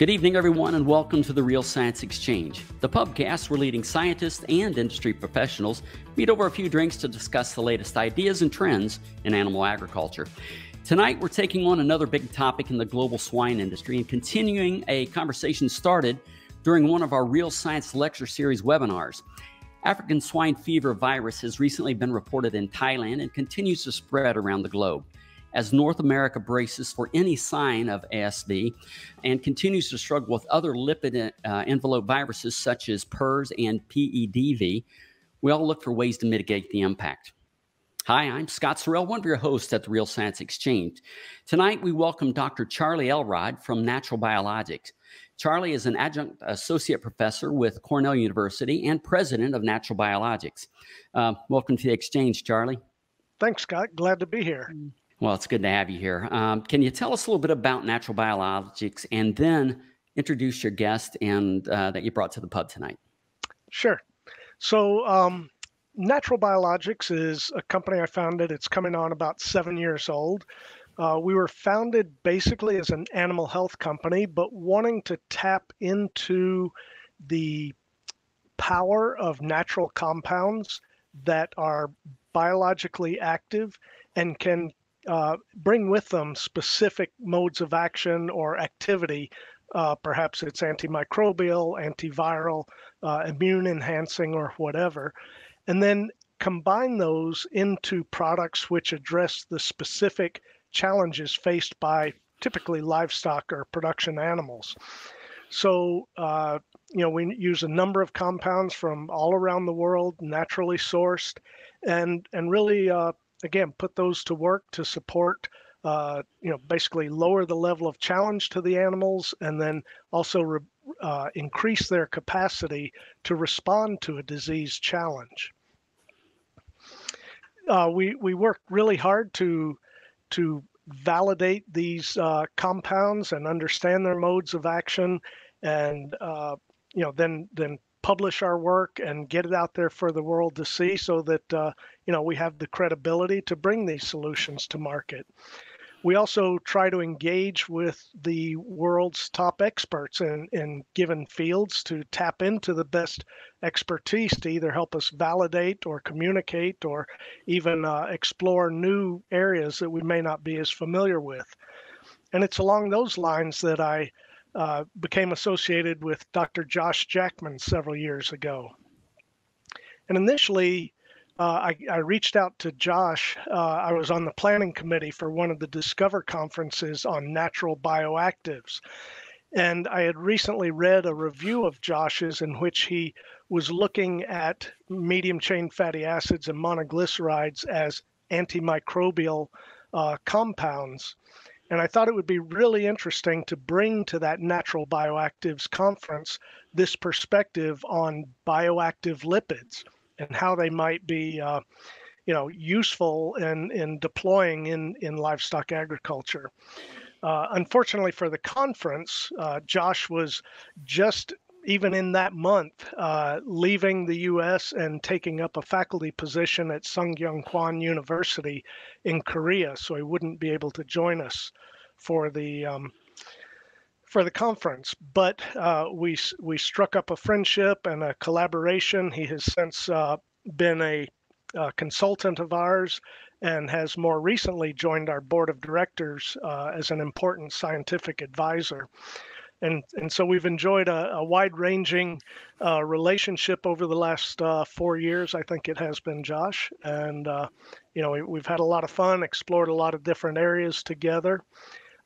Good evening, everyone, and welcome to the Real Science Exchange, the pubcast where leading scientists and industry professionals meet over a few drinks to discuss the latest ideas and trends in animal agriculture. Tonight, we're taking on another big topic in the global swine industry and continuing a conversation started during one of our Real Science Lecture Series webinars. African swine fever virus has recently been reported in Thailand and continues to spread around the globe as North America braces for any sign of ASFV and continues to struggle with other lipid uh, envelope viruses such as PRRS and PEDV, we all look for ways to mitigate the impact. Hi, I'm Scott Sorrell, one of your hosts at the Real Science Exchange. Tonight, we welcome Dr. Charlie Elrod from Natural Biologics. Charlie is an adjunct associate professor with Cornell University and president of Natural Biologics. Uh, welcome to the exchange, Charlie. Thanks, Scott. Glad to be here. Well, it's good to have you here. Um, can you tell us a little bit about natural biologics and then introduce your guest and uh, that you brought to the pub tonight? Sure. So, um, Natural Biologics is a company I founded. It's coming on about seven years old. Uh, we were founded basically as an animal health company, but wanting to tap into the power of natural compounds that are biologically active and can uh, bring with them specific modes of action or activity. Uh, perhaps it's antimicrobial, antiviral, uh, immune enhancing, or whatever. And then combine those into products which address the specific challenges faced by typically livestock or production animals. So, uh, you know, we use a number of compounds from all around the world, naturally sourced, and and really uh, again, put those to work to support, uh, you know, basically lower the level of challenge to the animals and then also re- uh, increase their capacity to respond to a disease challenge. Uh, we, we work really hard to, to validate these uh, compounds and understand their modes of action and, uh, you know, then, then publish our work and get it out there for the world to see so that uh, you know we have the credibility to bring these solutions to market we also try to engage with the world's top experts in, in given fields to tap into the best expertise to either help us validate or communicate or even uh, explore new areas that we may not be as familiar with. And it's along those lines that I uh, became associated with Dr. Josh Jackman several years ago. And initially, uh, I, I, reached out to Josh. Uh, I was on the planning committee for one of the Discover conferences on natural bioactives. And I had recently read a review of Josh's in which he was looking at medium chain fatty acids and monoglycerides as antimicrobial uh, compounds. And I thought it would be really interesting to bring to that Natural Bioactives conference this perspective on bioactive lipids and how they might be, uh, you know, useful in, in deploying in, in livestock agriculture. Uh, unfortunately for the conference, uh, Josh was just even in that month, uh, leaving the U.S. and taking up a faculty position at Sungkyunkwan Kwan University in Korea, so he wouldn't be able to join us for the um, for the conference. But uh, we we struck up a friendship and a collaboration. He has since uh, been a, a, consultant of ours and has more recently joined our board of directors uh, as an important scientific advisor and and so we've enjoyed a, a wide-ranging uh, relationship over the last uh, four years. I think it has been, Josh, and uh, you know we, have had a lot of fun, explored a lot of different areas together.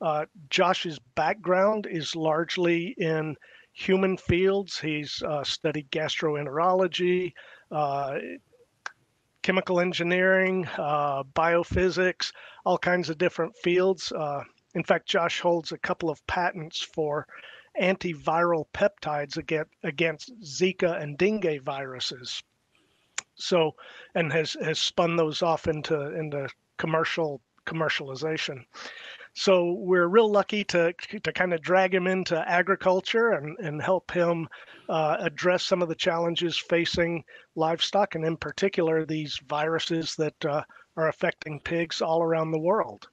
Uh, Josh's background is largely in human fields. He's uh, studied gastroenterology. Uh, chemical engineering, biophysics, all kinds of different fields in fact, Josh holds a couple of patents for antiviral peptides against Zika and dengue viruses. So, and has has spun those off into into commercial commercialization. So we're real lucky to to kind of drag him into agriculture and and help him uh, address some of the challenges facing livestock, and in particular these viruses that uh, are affecting pigs all around the world.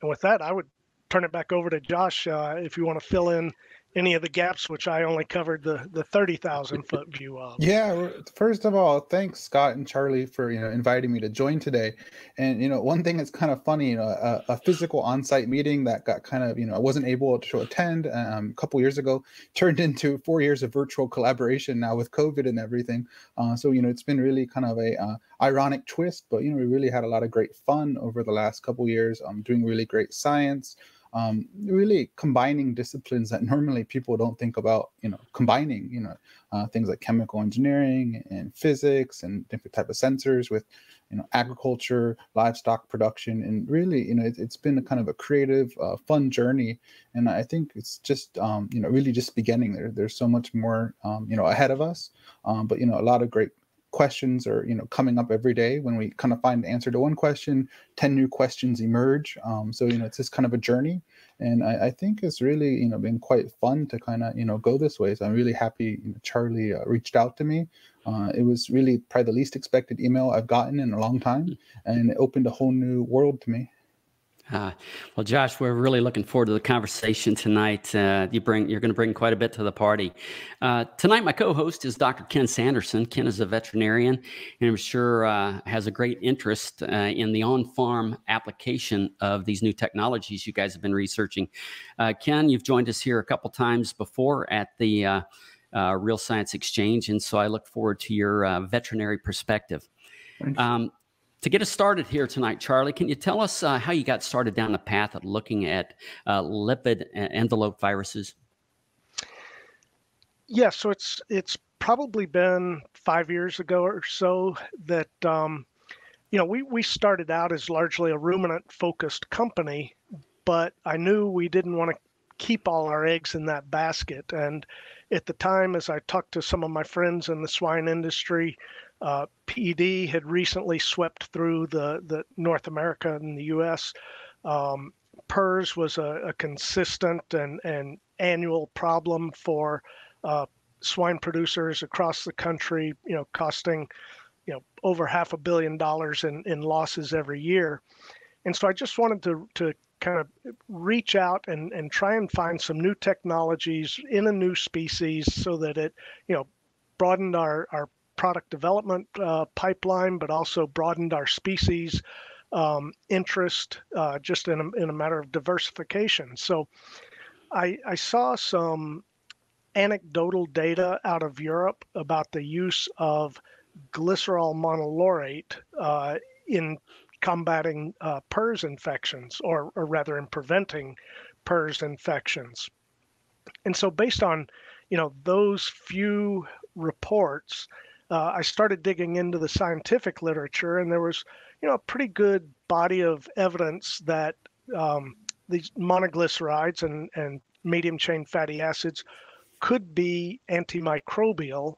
And with that, I would turn it back over to Josh uh, if you want to fill in any of the gaps, which I only covered the the thirty thousand foot view of. Yeah, first of all, thanks Scott and Charlie for you know inviting me to join today. And you know, one thing that's kind of funny, you know, a, a physical on-site meeting that got kind of you know I wasn't able to attend um, a couple years ago turned into four years of virtual collaboration now with COVID and everything. Uh, so you know, it's been really kind of a uh, ironic twist, but you know, we really had a lot of great fun over the last couple years. Um, doing really great science um, really combining disciplines that normally people don't think about, you know, combining, you know, uh, things like chemical engineering and physics and different type of sensors with, you know, agriculture, livestock production, and really, you know, it, has been a kind of a creative, uh, fun journey. And I think it's just, um, you know, really just beginning. There, there's so much more, um, you know, ahead of us. Um, but you know, a lot of great questions are you know coming up every day. When we kind of find the answer to one question 10 new questions emerge. Um, so you know it's just kind of a journey. And I, I, think it's really you know been quite fun to kind of you know go this way. So i'm really happy you know, charlie uh, reached out to me. Uh, it was really probably the least expected email i've gotten in a long time and it opened a whole new world to me uh, well, Josh, we're really looking forward to the conversation tonight. Uh, you bring, you're going to bring quite a bit to the party. Uh, tonight, my co-host is Dr. Ken Sanderson. Ken is a veterinarian, and I'm sure uh, has a great interest uh, in the on-farm application of these new technologies you guys have been researching. Uh, Ken, you've joined us here a couple times before at the Real Science Exchange, and so I look forward to your veterinary perspective. Um, to get us started here tonight, Charlie, can you tell us uh, how you got started down the path of looking at uh, lipid envelope viruses? Yes, yeah, so it's it's probably been five years ago or so that um, you know we we started out as largely a ruminant focused company, but I knew we didn't want to keep all our eggs in that basket. And at the time, as I talked to some of my friends in the swine industry, uh, PED had recently swept through the, the North America and the U.S. Um, PRRS was a, a, consistent and, and annual problem for uh, swine producers across the country, you know, costing, you know, over half a billion dollars in, in losses every year. And so I just wanted to, to kind of reach out and, and try and find some new technologies in a new species so that it, you know, broadened our, our product development uh, pipeline, but also broadened our species um, interest uh, just in a, in a matter of diversification. So I, I saw some anecdotal data out of Europe about the use of glycerol monolaurate uh, in combating uh, PRRS infections, or, or rather in preventing PRRS infections. And so based on, you know, those few reports, uh, I started digging into the scientific literature, and there was, you know, a pretty good body of evidence that um, these monoglycerides and, and medium chain fatty acids could be antimicrobial,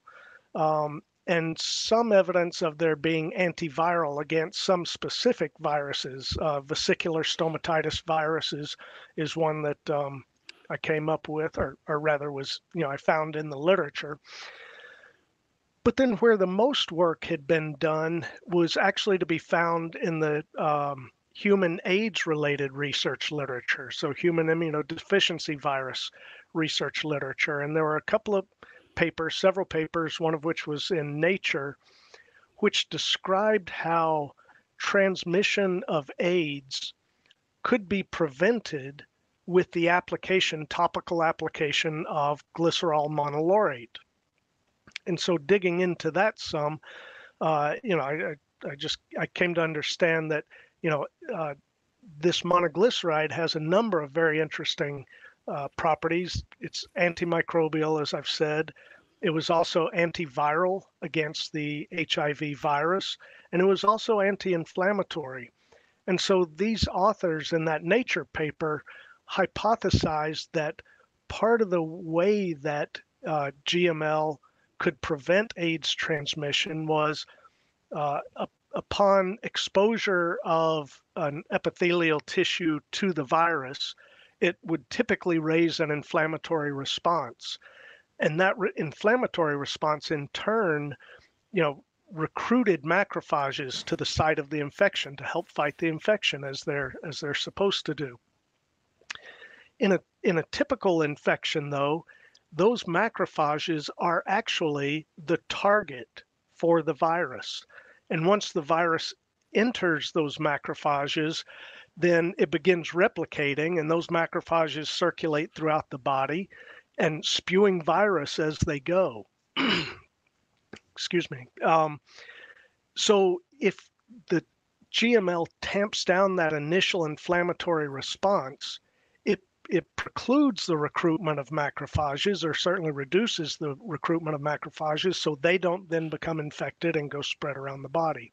um, and some evidence of their being antiviral against some specific viruses. Uh, vesicular stomatitis viruses is one that um, I came up with, or, or rather was, you know, I found in the literature. But then, where the most work had been done was actually to be found in the um, human AIDS related research literature, so human immunodeficiency virus research literature. And there were a couple of papers, several papers, one of which was in Nature, which described how transmission of AIDS could be prevented with the application, topical application of glycerol monolaurate and so digging into that some, uh, you know, I, I just I came to understand that you know uh, this monoglyceride has a number of very interesting uh, properties. It's antimicrobial, as I've said. It was also antiviral against the HIV virus, and it was also anti-inflammatory. And so these authors in that Nature paper hypothesized that part of the way that uh, GML could prevent AIDS transmission was uh, upon exposure of an epithelial tissue to the virus, it would typically raise an inflammatory response. And that re- inflammatory response, in turn, you know, recruited macrophages to the site of the infection to help fight the infection as they're as they're supposed to do. In a in a typical infection, though, those macrophages are actually the target for the virus. And once the virus enters those macrophages, then it begins replicating, and those macrophages circulate throughout the body and spewing virus as they go. Excuse me. Um, so if the GML tamps down that initial inflammatory response, it precludes the recruitment of macrophages or certainly reduces the recruitment of macrophages so they don't then become infected and go spread around the body.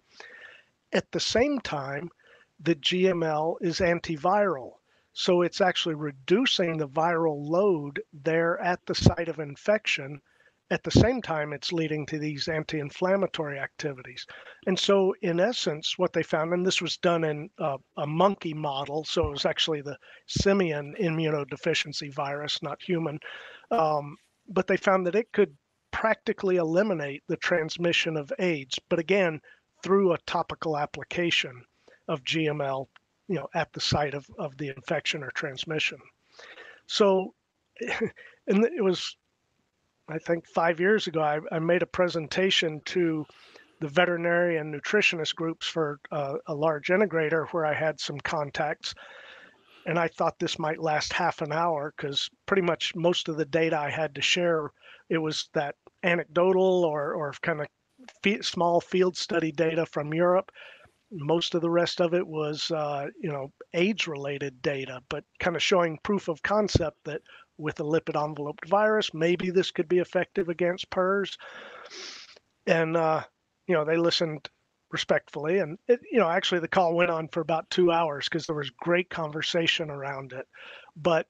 At the same time, the GML is antiviral. So it's actually reducing the viral load there at the site of infection at the same time, it's leading to these anti inflammatory activities. And so, in essence, what they found, and this was done in a monkey model, so it was actually the simian immunodeficiency virus, not human, um, but they found that it could practically eliminate the transmission of AIDS, but again, through a topical application of GML, you know, at the site of, of the infection or transmission. So, and it was I think five years ago, I, I made a presentation to the veterinary and nutritionist groups for uh, a large integrator where I had some contacts. And I thought this might last half an hour because pretty much most of the data I had to share, it was that anecdotal or, or kind of small field study data from Europe. Most of the rest of it was, uh, you know, AIDS related data, but kind of showing proof of concept that with a lipid enveloped virus. Maybe this could be effective against PRRS. And, uh, you know, they listened respectfully. And, it, you know, actually the call went on for about two hours because there was great conversation around it. But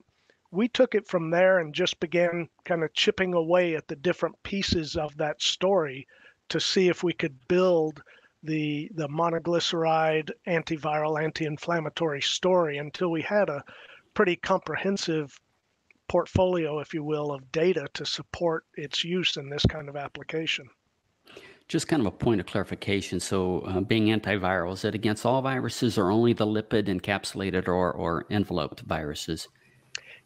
we took it from there and just began kind of chipping away at the different pieces of that story to see if we could build the the monoglyceride antiviral anti-inflammatory story until we had a pretty comprehensive portfolio, if you will, of data to support its use in this kind of application. Just kind of a point of clarification. So, uh, being antiviral, is it against all viruses or only the lipid encapsulated or, or enveloped viruses?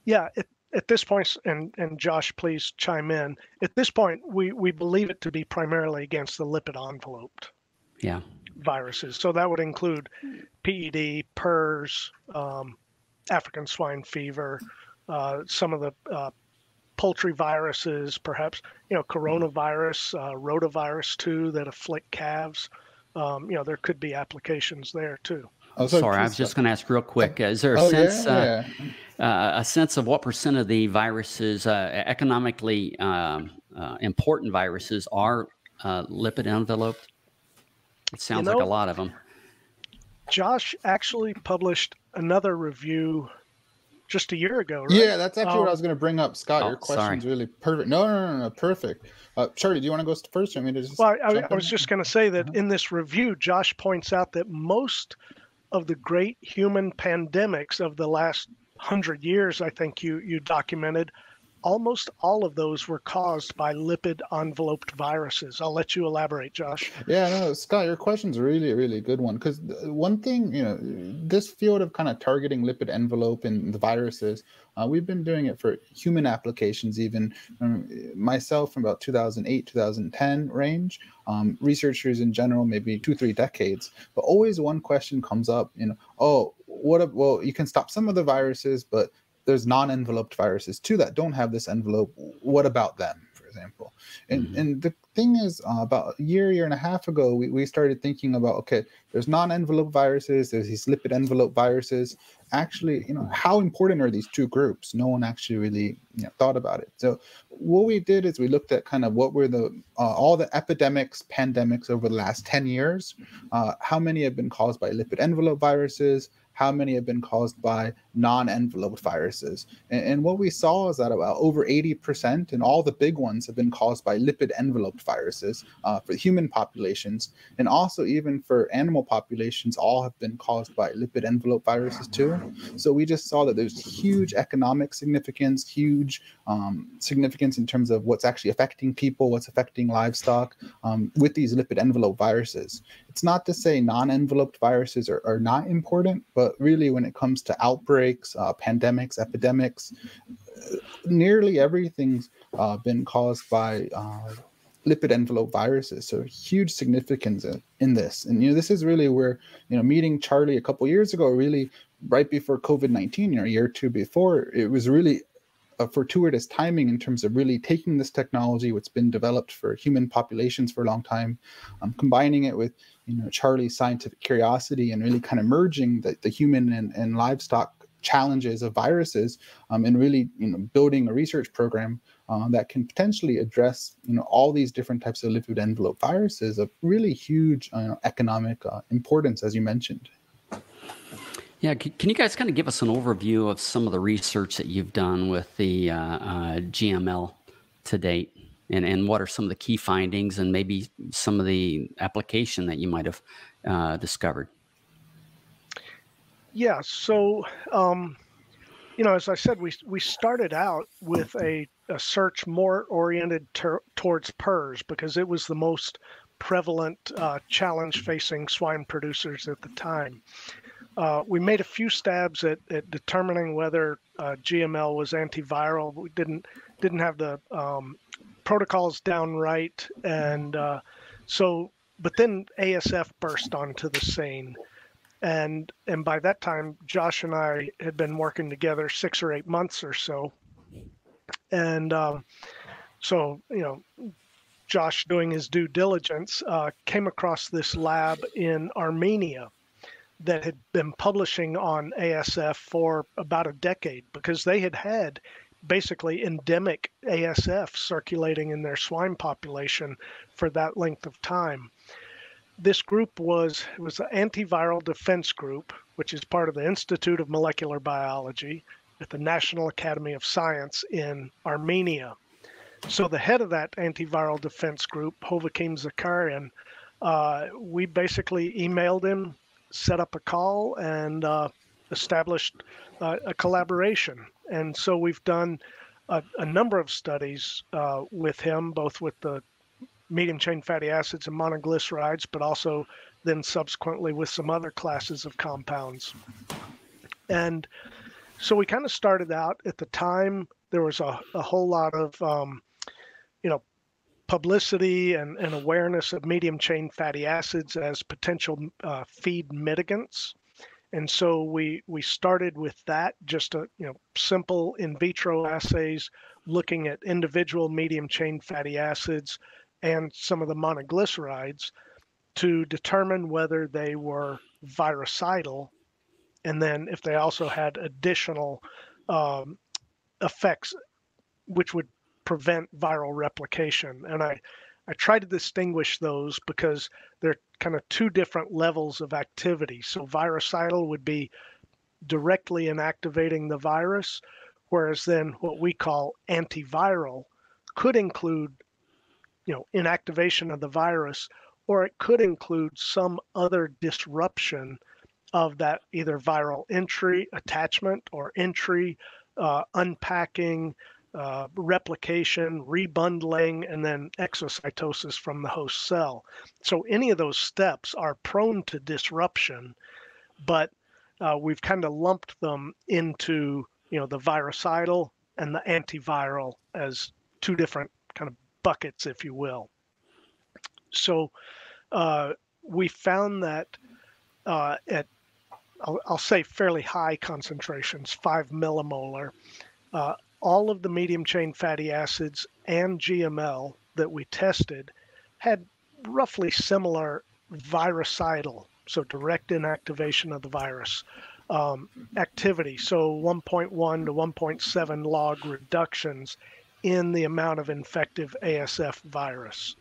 Yeah, it, at this point, and, and Josh, please chime in. At this point, we, we believe it to be primarily against the lipid enveloped yeah. viruses. So that would include PED, PRRS, um, African swine fever, uh, some of the uh, poultry viruses, perhaps you know coronavirus, uh, rotavirus too, that afflict calves. Um, you know there could be applications there too. Oh, sorry, I was just going to ask real quick. Is there a oh, sense, yeah, yeah. Uh, a sense of what percent of the viruses, uh, economically um, uh, important viruses, are lipid enveloped? It sounds you know, like a lot of them. Josh actually published another review just a year ago, right? Yeah, that's actually what I was going to bring up, Scott. Oh, your question's sorry. really perfect. No, no, no, no, perfect. Uh, Charlie, do you want to go first? I mean, just well, I, I was just going to say that uh-huh. in this review, Josh points out that most of the great human pandemics of the last hundred years, I think you you documented, almost all of those were caused by lipid enveloped viruses. I'll let you elaborate, Josh. Yeah, no, Scott, your question's really, really good one. Because one thing, you know, this field of kind of targeting lipid envelope and the viruses, uh, we've been doing it for human applications, even um, myself from about 2008, 2010 range. Um, researchers in general, maybe two, three decades. But always one question comes up, you know, oh, what? A, well, you can stop some of the viruses, but there's non-enveloped viruses too that don't have this envelope. What about them, for example? And mm-hmm. and the thing is, uh, about a year, year and a half ago, we, we started thinking about okay, there's non-envelope viruses, there's these lipid envelope viruses. Actually, you know, how important are these two groups? No one actually really you know, thought about it. So what we did is we looked at kind of what were the uh, all the epidemics, pandemics over the last 10 years. Uh, how many have been caused by lipid envelope viruses? How many have been caused by non-enveloped viruses. And, and, what we saw is that about over 80%, and all the big ones have been caused by lipid enveloped viruses uh, for human populations. And also even for animal populations, all have been caused by lipid enveloped viruses too. So we just saw that there's huge economic significance, huge um, significance in terms of what's actually affecting people, what's affecting livestock um, with these lipid-enveloped viruses. It's not to say non-enveloped viruses are, are not important, but but really when it comes to outbreaks, uh, pandemics, epidemics, nearly everything's uh, been caused by uh, lipid envelope viruses. So huge significance in this. And you know, this is really where you know meeting Charlie a couple years ago, really right before COVID nineteen, know, a year or two before, it was really a fortuitous timing in terms of really taking this technology, what's been developed for human populations for a long time, um, combining it with you know Charlie's scientific curiosity and really kind of merging the, the human and, and livestock challenges of viruses um, and really you know building a research program uh, that can potentially address you know all these different types of lipid envelope viruses of really huge uh, economic uh, importance as you mentioned yeah, can you guys kind of give us an overview of some of the research that you've done with the uh, uh, GML to date, and and what are some of the key findings, and maybe some of the application that you might have uh, discovered? Yeah, so um, you know, as I said, we we started out with a, a search more oriented ter- towards PRRS because it was the most prevalent uh, challenge facing swine producers at the time. Uh, we made a few stabs at, at determining whether uh, GML was antiviral. We didn't didn't have the um, protocols down right, and uh, so. But then ASF burst onto the scene, and and by that time, Josh and I had been working together six or eight months or so, and um, so you know. Josh, doing his due diligence, uh, came across this lab in Armenia that had been publishing on ASF for about a decade because they had had basically endemic ASF circulating in their swine population for that length of time. This group was was the antiviral defense group, which is part of the Institute of Molecular Biology at the National Academy of Science in Armenia. So the head of that antiviral defense group, Hovakim Zakaryan, uh, we basically emailed him set up a call and uh, established uh, a collaboration. And so we've done a, a number of studies uh, with him, both with the medium chain fatty acids and monoglycerides, but also then subsequently with some other classes of compounds. And so we kind of started out at the time, there was a, a whole lot of, um, you know, publicity and, and awareness of medium chain fatty acids as potential uh, feed mitigants. And so we we started with that, just a you know simple in vitro assays looking at individual medium chain fatty acids and some of the monoglycerides to determine whether they were virucidal, and then if they also had additional um, effects, which would prevent viral replication. And I, I try to distinguish those because they're kind of two different levels of activity. So virucidal would be directly inactivating the virus, whereas then what we call antiviral could include, you know, inactivation of the virus, or it could include some other disruption of that either viral entry, attachment, or entry, uh, unpacking, uh, replication, rebundling, and then exocytosis from the host cell. So any of those steps are prone to disruption, but uh, we've kind of lumped them into you know the virucidal and the antiviral as two different kind of buckets, if you will. So uh, we found that uh, at I'll, I'll, say fairly high concentrations, five millimolar, uh, all of the medium chain fatty acids and GML that we tested had roughly similar virucidal, so direct inactivation of the virus um, activity. So 1.1 to 1.7 log reductions in the amount of infective ASF virus.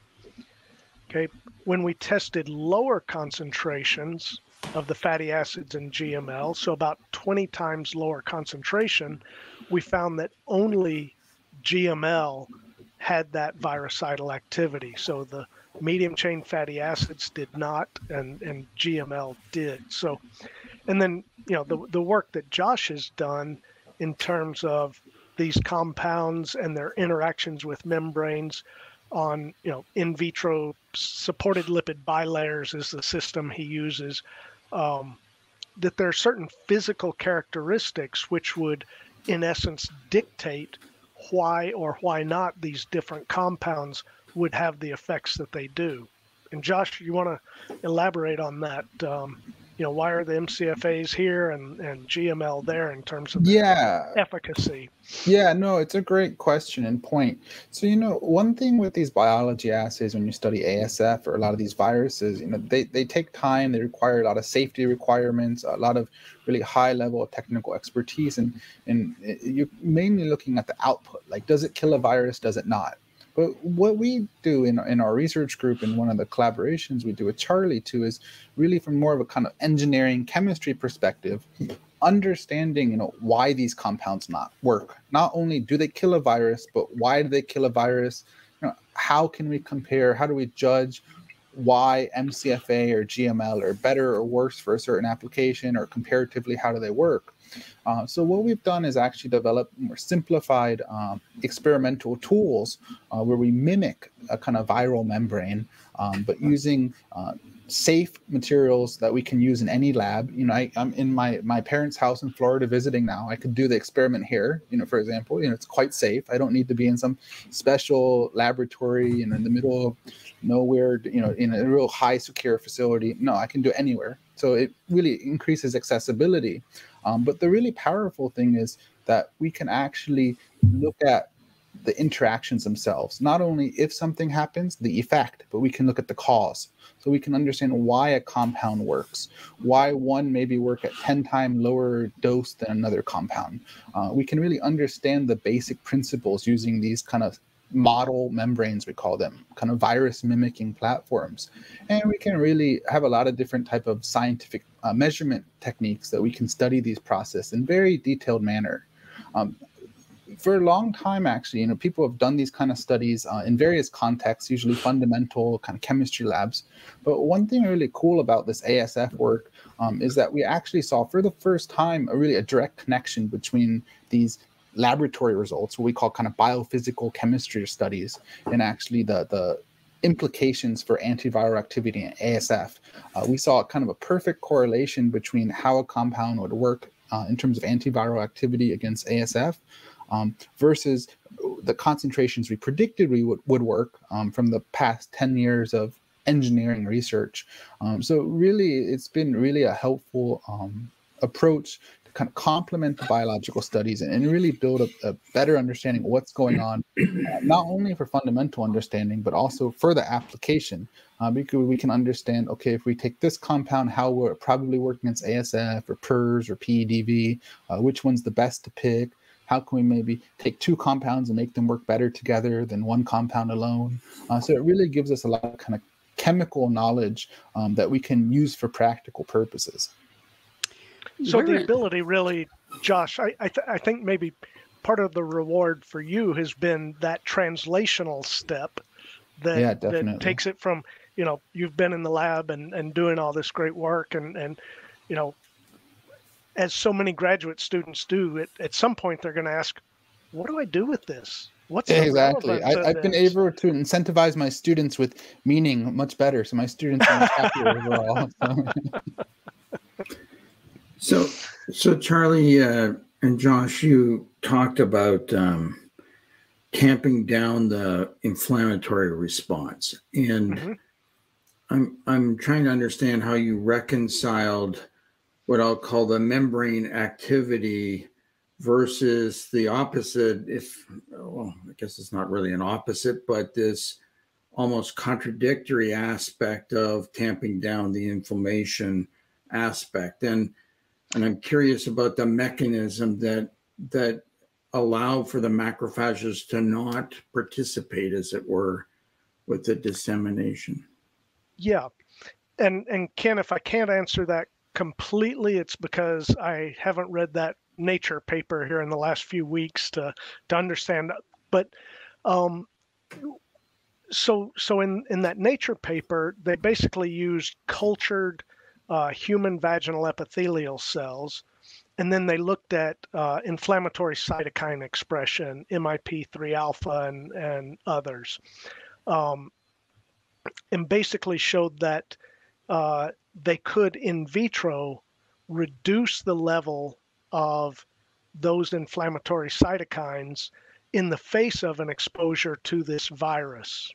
Okay, when we tested lower concentrations of the fatty acids in GML, so about 20 times lower concentration, we found that only GML had that virucidal activity. So the medium chain fatty acids did not, and, and GML did. So, and then, you know, the, the work that Josh has done in terms of these compounds and their interactions with membranes on, you know, in vitro supported lipid bilayers is the system he uses. Um, that there are certain physical characteristics which would, in essence, dictate why or why not these different compounds would have the effects that they do. And Josh, you want to elaborate on that? Um, you know, why are the MCFAs here and, and GML there in terms of yeah efficacy? Yeah, no, it's a great question and point. So, you know, one thing with these biology assays when you study ASF or a lot of these viruses, you know, they, they take time, they require a lot of safety requirements, a lot of really high level technical expertise, and, and uh, you're mainly looking at the output. Like, does it kill a virus? Does it not? But what we do in, in our research group and one of the collaborations we do with Charlie too is really from more of a kind of engineering chemistry perspective, understanding you know why these compounds not work. Not only do they kill a virus, but why do they kill a virus? You know, how can we compare? How do we judge why MCFA or GML are better or worse for a certain application, or comparatively how do they work? Uh, so what we've done is actually develop more simplified um, experimental tools uh, where we mimic a kind of viral membrane, um, but using uh, safe materials that we can use in any lab. You know, I, am in my my parents' house in Florida visiting now. I could do the experiment here. You know, for example, you know, it's quite safe. I don't need to be in some special laboratory, you know, in the middle of nowhere. You know, in a real high secure facility. No, I can do anywhere. So it really increases accessibility. Um, but the really powerful thing is that we can actually look at the interactions themselves. Not only if something happens, the effect, but we can look at the cause. So we can understand why a compound works, why one maybe work at 10 times lower dose than another compound. Uh, we can really understand the basic principles using these kind of model membranes we call them kind of virus mimicking platforms and we can really have a lot of different type of scientific uh, measurement techniques that we can study these processes in very detailed manner um, for a long time actually you know people have done these kind of studies uh, in various contexts usually fundamental kind of chemistry labs but one thing really cool about this asf work um, is that we actually saw for the first time a really a direct connection between these laboratory results, what we call kind of biophysical chemistry studies, and actually the the implications for antiviral activity in ASF. Uh, we saw kind of a perfect correlation between how a compound would work uh, in terms of antiviral activity against ASF um, versus the concentrations we predicted we would, would work um, from the past 10 years of engineering research. Um, so really, it's been really a helpful um, approach to kind of complement the biological studies and, really build a, a, better understanding of what's going on, uh, not only for fundamental understanding, but also for the application. Uh, because we can understand, okay, if we take this compound, how it probably work against ASF or PRRS or PEDV, uh, which one's the best to pick? How can we maybe take two compounds and make them work better together than one compound alone? Uh, so it really gives us a lot of kind of chemical knowledge um, that we can use for practical purposes. So the ability really, Josh, I I, th- I think maybe part of the reward for you has been that translational step that yeah, that takes it from you know you've been in the lab and and doing all this great work and and you know as so many graduate students do at, at some point they're going to ask what do i do with this what's exactly I, have been able to incentivize my students with meaning much better so my students are much happier overall so. So, so Charlie uh, and Josh, you talked about um, tamping down the inflammatory response, and mm-hmm. I'm I'm trying to understand how you reconciled what I'll call the membrane activity versus the opposite. If well, I guess it's not really an opposite, but this almost contradictory aspect of tamping down the inflammation aspect and and I'm curious about the mechanism that that allow for the macrophages to not participate, as it were, with the dissemination. Yeah, and and Ken, if I can't answer that completely, it's because I haven't read that Nature paper here in the last few weeks to to understand. But um, so so in in that Nature paper, they basically used cultured uh, human vaginal epithelial cells. And then they looked at uh, inflammatory cytokine expression, MIP3 alpha, and, and others. Um, and basically showed that uh, they could in vitro reduce the level of those inflammatory cytokines in the face of an exposure to this virus.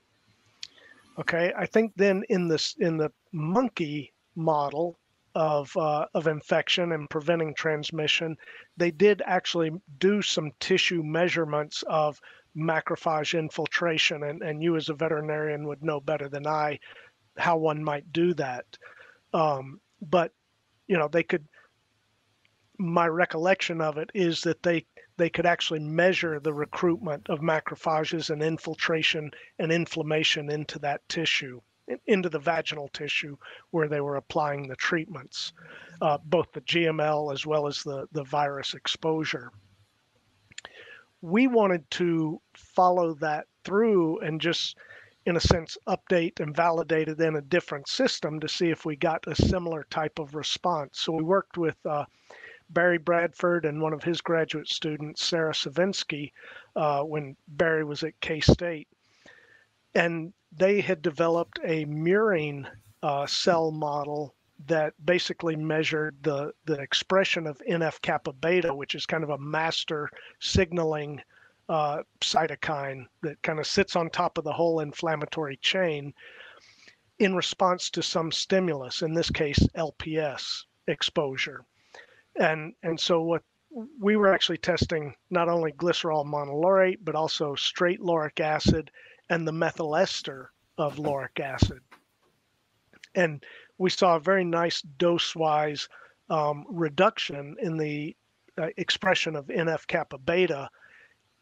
Okay, I think then in this in the monkey model of uh, of infection and preventing transmission, they did actually do some tissue measurements of macrophage infiltration, and, and you as a veterinarian would know better than I how one might do that. Um, but you know, they could. My recollection of it is that they they could actually measure the recruitment of macrophages and infiltration and inflammation into that tissue, into the vaginal tissue where they were applying the treatments, uh, both the GML as well as the, the virus exposure. We wanted to follow that through and just, in a sense, update and validate it in a different system to see if we got a similar type of response. So we worked with uh, Barry Bradford and one of his graduate students, Sarah Sivinski, uh, when Barry was at K State. And they had developed a murine uh, cell model that basically measured the, the expression of NF kappa beta, which is kind of a master signaling uh, cytokine that kind of sits on top of the whole inflammatory chain in response to some stimulus, in this case, LPS exposure. And and so what we were actually testing not only glycerol monolaurate but also straight lauric acid and the methyl ester of lauric acid. And we saw a very nice dose-wise um, reduction in the uh, expression of NF kappa beta,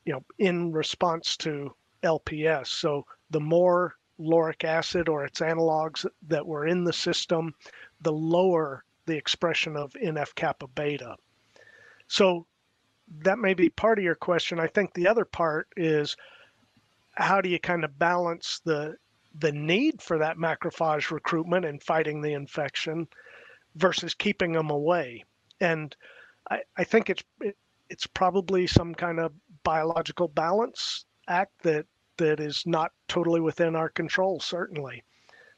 you know, in response to LPS. So the more lauric acid or its analogs that were in the system, the lower the expression of NF kappa beta. So that may be part of your question. I think the other part is how do you kind of balance the the need for that macrophage recruitment and fighting the infection versus keeping them away. And I, I think it's it, it's probably some kind of biological balance act that that is not totally within our control, certainly.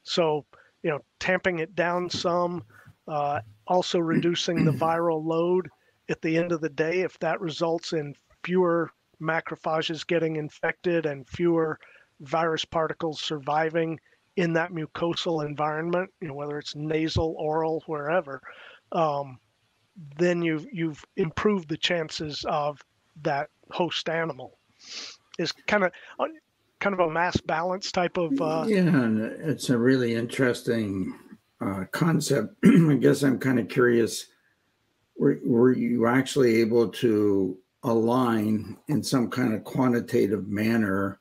So, you know, tamping it down some, uh, also reducing the viral load at the end of the day, if that results in fewer macrophages getting infected and fewer virus particles surviving in that mucosal environment, you know, whether it's nasal, oral, wherever, um, then you've you've improved the chances of that host animal. Is kind of uh, kind of a mass balance type of. Uh, yeah, it's a really interesting uh, concept. I guess I'm kind of curious. Were, were you actually able to align in some kind of quantitative manner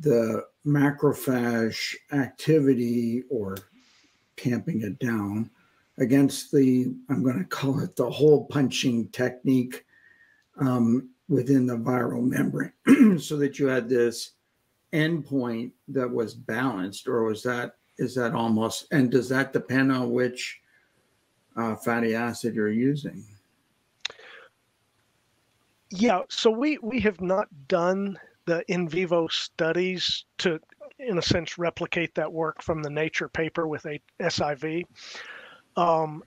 the macrophage activity or tamping it down against the, I'm going to call it the hole punching technique um, within the viral membrane so that you had this endpoint that was balanced, or was that is that almost and does that depend on which uh, fatty acid you're using? Yeah so we we have not done the in vivo studies to in a sense replicate that work from the nature paper with a siv um,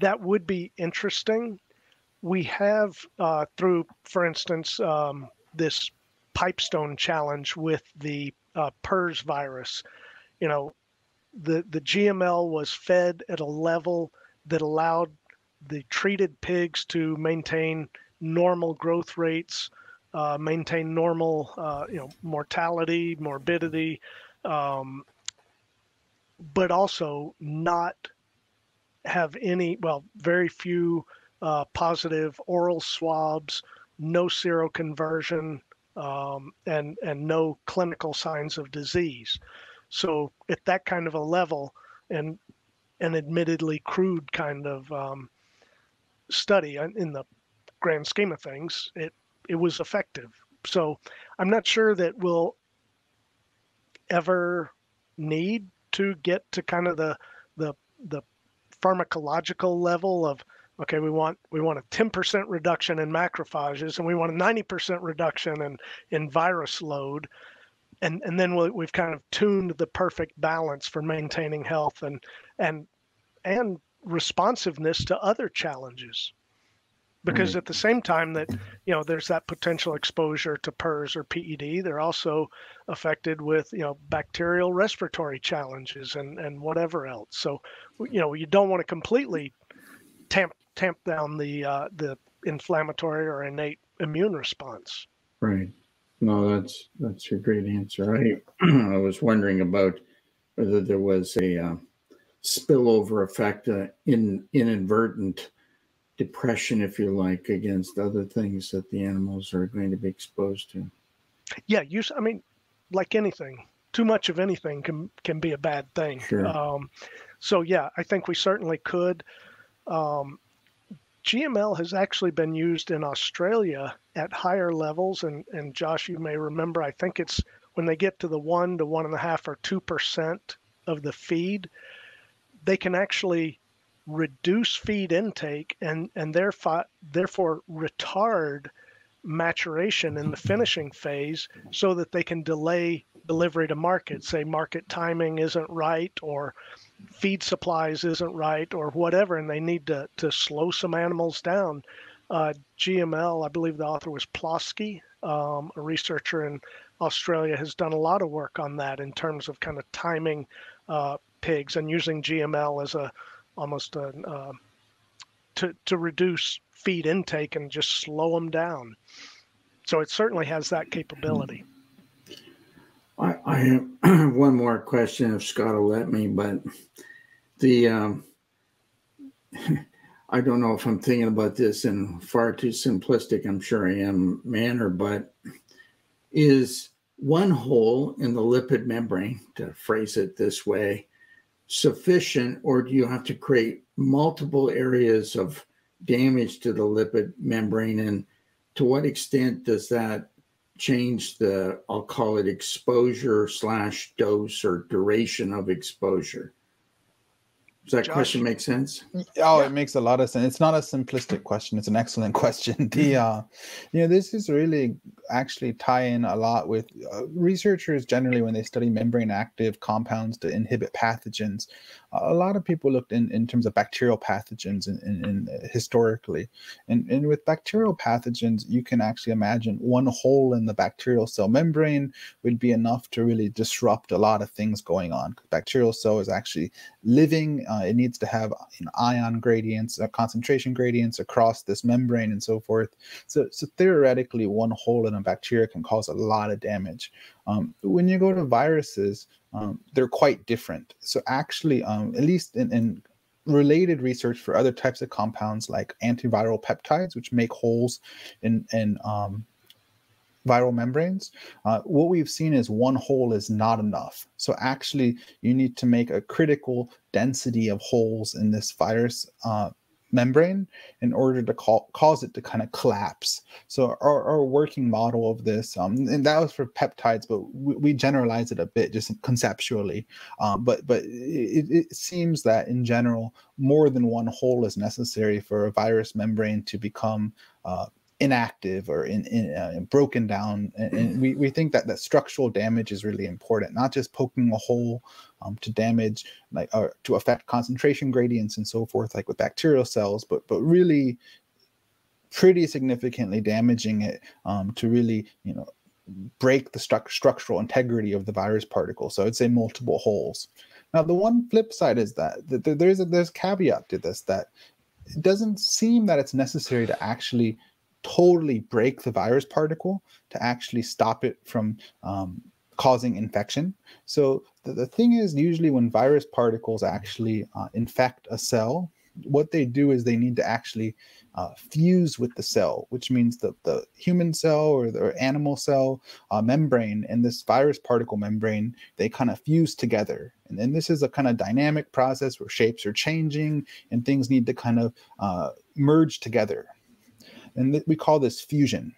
that would be interesting we have uh, through for instance um, this pipestone challenge with the uh, PRRS virus you know the the GML was fed at a level that allowed the treated pigs to maintain normal growth rates, uh, maintain normal uh, you know mortality, morbidity, um, but also not have any well very few uh, positive oral swabs, no seroconversion, um, and and no clinical signs of disease. So at that kind of a level, and an admittedly crude kind of um, study in the grand scheme of things, it it was effective. So I'm not sure that we'll ever need to get to kind of the the the pharmacological level of okay we want we want a 10% reduction in macrophages and we want a 90% reduction in in virus load. And and then we've kind of tuned the perfect balance for maintaining health and and and responsiveness to other challenges. Because mm. at the same time that you know there's that potential exposure to PRRS or PED, they're also affected with you know bacterial respiratory challenges and and whatever else. So you know you don't want to completely tamp tamp down the uh, the inflammatory or innate immune response. Right. No, that's that's a great answer. I I was wondering about whether there was a uh, spillover effect, uh, in inadvertent depression, if you like, against other things that the animals are going to be exposed to. Yeah, you. I mean, like anything, too much of anything can can be a bad thing. Sure. Um, so yeah, I think we certainly could. Um, GML has actually been used in Australia at higher levels, and and Josh, you may remember, I think it's when they get to the one to one and a half or two percent of the feed, they can actually reduce feed intake and and therefore therefore retard maturation in the finishing phase so that they can delay delivery to market say market timing isn't right or feed supplies isn't right or whatever and they need to, to slow some animals down uh, gml i believe the author was Pluske um, a researcher in australia has done a lot of work on that in terms of kind of timing uh, pigs and using gml as a almost a, uh, to to reduce feed intake and just slow them down. So it certainly has that capability. I, I have one more question if Scott will let me, but the um, I don't know if I'm thinking about this in far too simplistic. I'm sure I am manner, but is one hole in the lipid membrane, to phrase it this way, sufficient, or do you have to create multiple areas of damage to the lipid membrane? And to what extent does that change the, I'll call it exposure slash dose or duration of exposure? Does that Josh, question make sense? Oh, yeah. it makes a lot of sense. It's not a simplistic question. It's an excellent question. The, uh, you know, this is really actually tie in a lot with uh, researchers generally when they study membrane active compounds to inhibit pathogens a lot of people looked in, in terms of bacterial pathogens in, in, in uh, historically. And, and with bacterial pathogens you can actually imagine one hole in the bacterial cell membrane would be enough to really disrupt a lot of things going on. Bacterial cell is actually living uh, it needs to have ion gradients concentration gradients across this membrane and so forth. So, so theoretically one hole in a bacteria can cause a lot of damage um, when you go to viruses, um, they're quite different. So actually, um, at least in, in, related research for other types of compounds like antiviral peptides, which make holes in, in um, viral membranes, uh, what we've seen is one hole is not enough. So actually, you need to make a critical density of holes in this virus uh, membrane in order to call, cause it to kind of collapse. So our, our working model of this, um, and that was for peptides, but we, we generalize it a bit just conceptually. Um, but but it, it seems that in general, more than one hole is necessary for a virus membrane to become uh, inactive or in, in uh, broken down and, and, we, we think that that structural damage is really important not just poking a hole um, to damage like or to affect concentration gradients and so forth like with bacterial cells but but really pretty significantly damaging it um, to really you know break the stru- structural integrity of the virus particle. So i'd say multiple holes. Now the one flip side is that, that there's a there's caveat to this that it doesn't seem that it's necessary to actually totally break the virus particle to actually stop it from um, causing infection. So the, the thing is, usually when virus particles actually uh, infect a cell, what they do is they need to actually uh, fuse with the cell, which means the, the human cell or the animal cell uh, membrane and this virus particle membrane, they kind of fuse together. And then this is a kind of dynamic process where shapes are changing and things need to kind of uh, merge together and we call this fusion.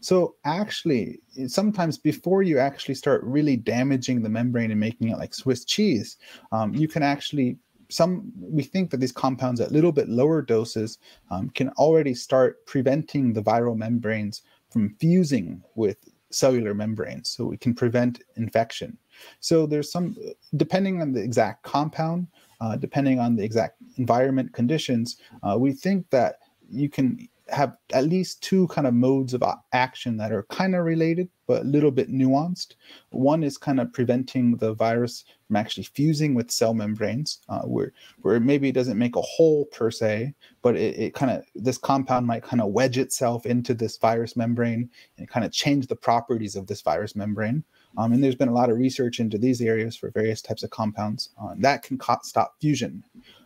So actually, sometimes before you actually start really damaging the membrane and making it like Swiss cheese, um, you can actually some we think that these compounds at little bit lower doses um, can already start preventing the viral membranes from fusing with cellular membranes, so we can prevent infection. So there's some depending on the exact compound, uh, depending on the exact environment conditions, uh, we think that you can have at least two kind of modes of action that are kind of related but a little bit nuanced. One is kind of preventing the virus from actually fusing with cell membranes, uh, where where maybe it doesn't make a hole per se, but it, it kind of this compound might kind of wedge itself into this virus membrane and kind of change the properties of this virus membrane. Um, and there's been a lot of research into these areas for various types of compounds uh, that can co- stop fusion.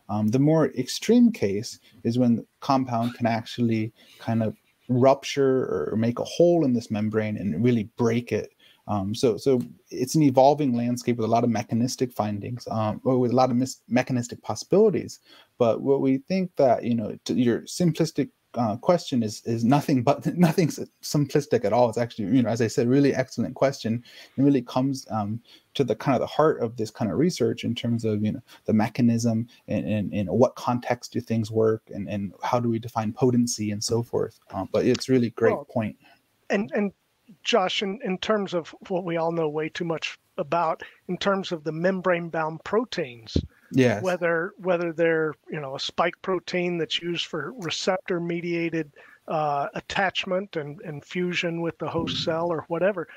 Um, the more extreme case is when the compound can actually kind of rupture or make a hole in this membrane and really break it. Um, so, so it's an evolving landscape with a lot of mechanistic findings, um, with a lot of mis- mechanistic possibilities. But what we think that you know, your simplistic uh, question is is nothing but nothing simplistic at all. It's actually, you know, as I said, really excellent question. It really comes um, to the kind of the heart of this kind of research in terms of you know the mechanism and and, and what context do things work and and how do we define potency and so forth. Um, but it's really great well, point. And and Josh, in, in terms of what we all know way too much about, in terms of the membrane bound proteins, Yes. Whether whether they're you know a spike protein that's used for receptor mediated uh, attachment and, and fusion with the host cell or whatever,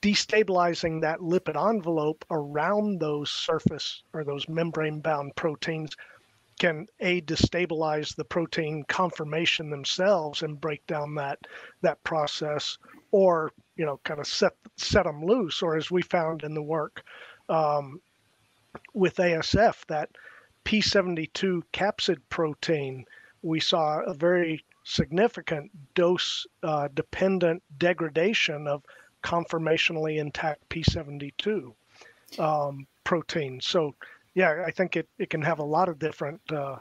destabilizing that lipid envelope around those surface or those membrane bound proteins can a destabilize the protein conformation themselves and break down that that process or you know kind of set set them loose or as we found in the work um, with ASF, that P72 capsid protein, we saw a very significant dose uh, dependent degradation of conformationally intact P72 um, protein. So, yeah, I think it, it can have a lot of different uh,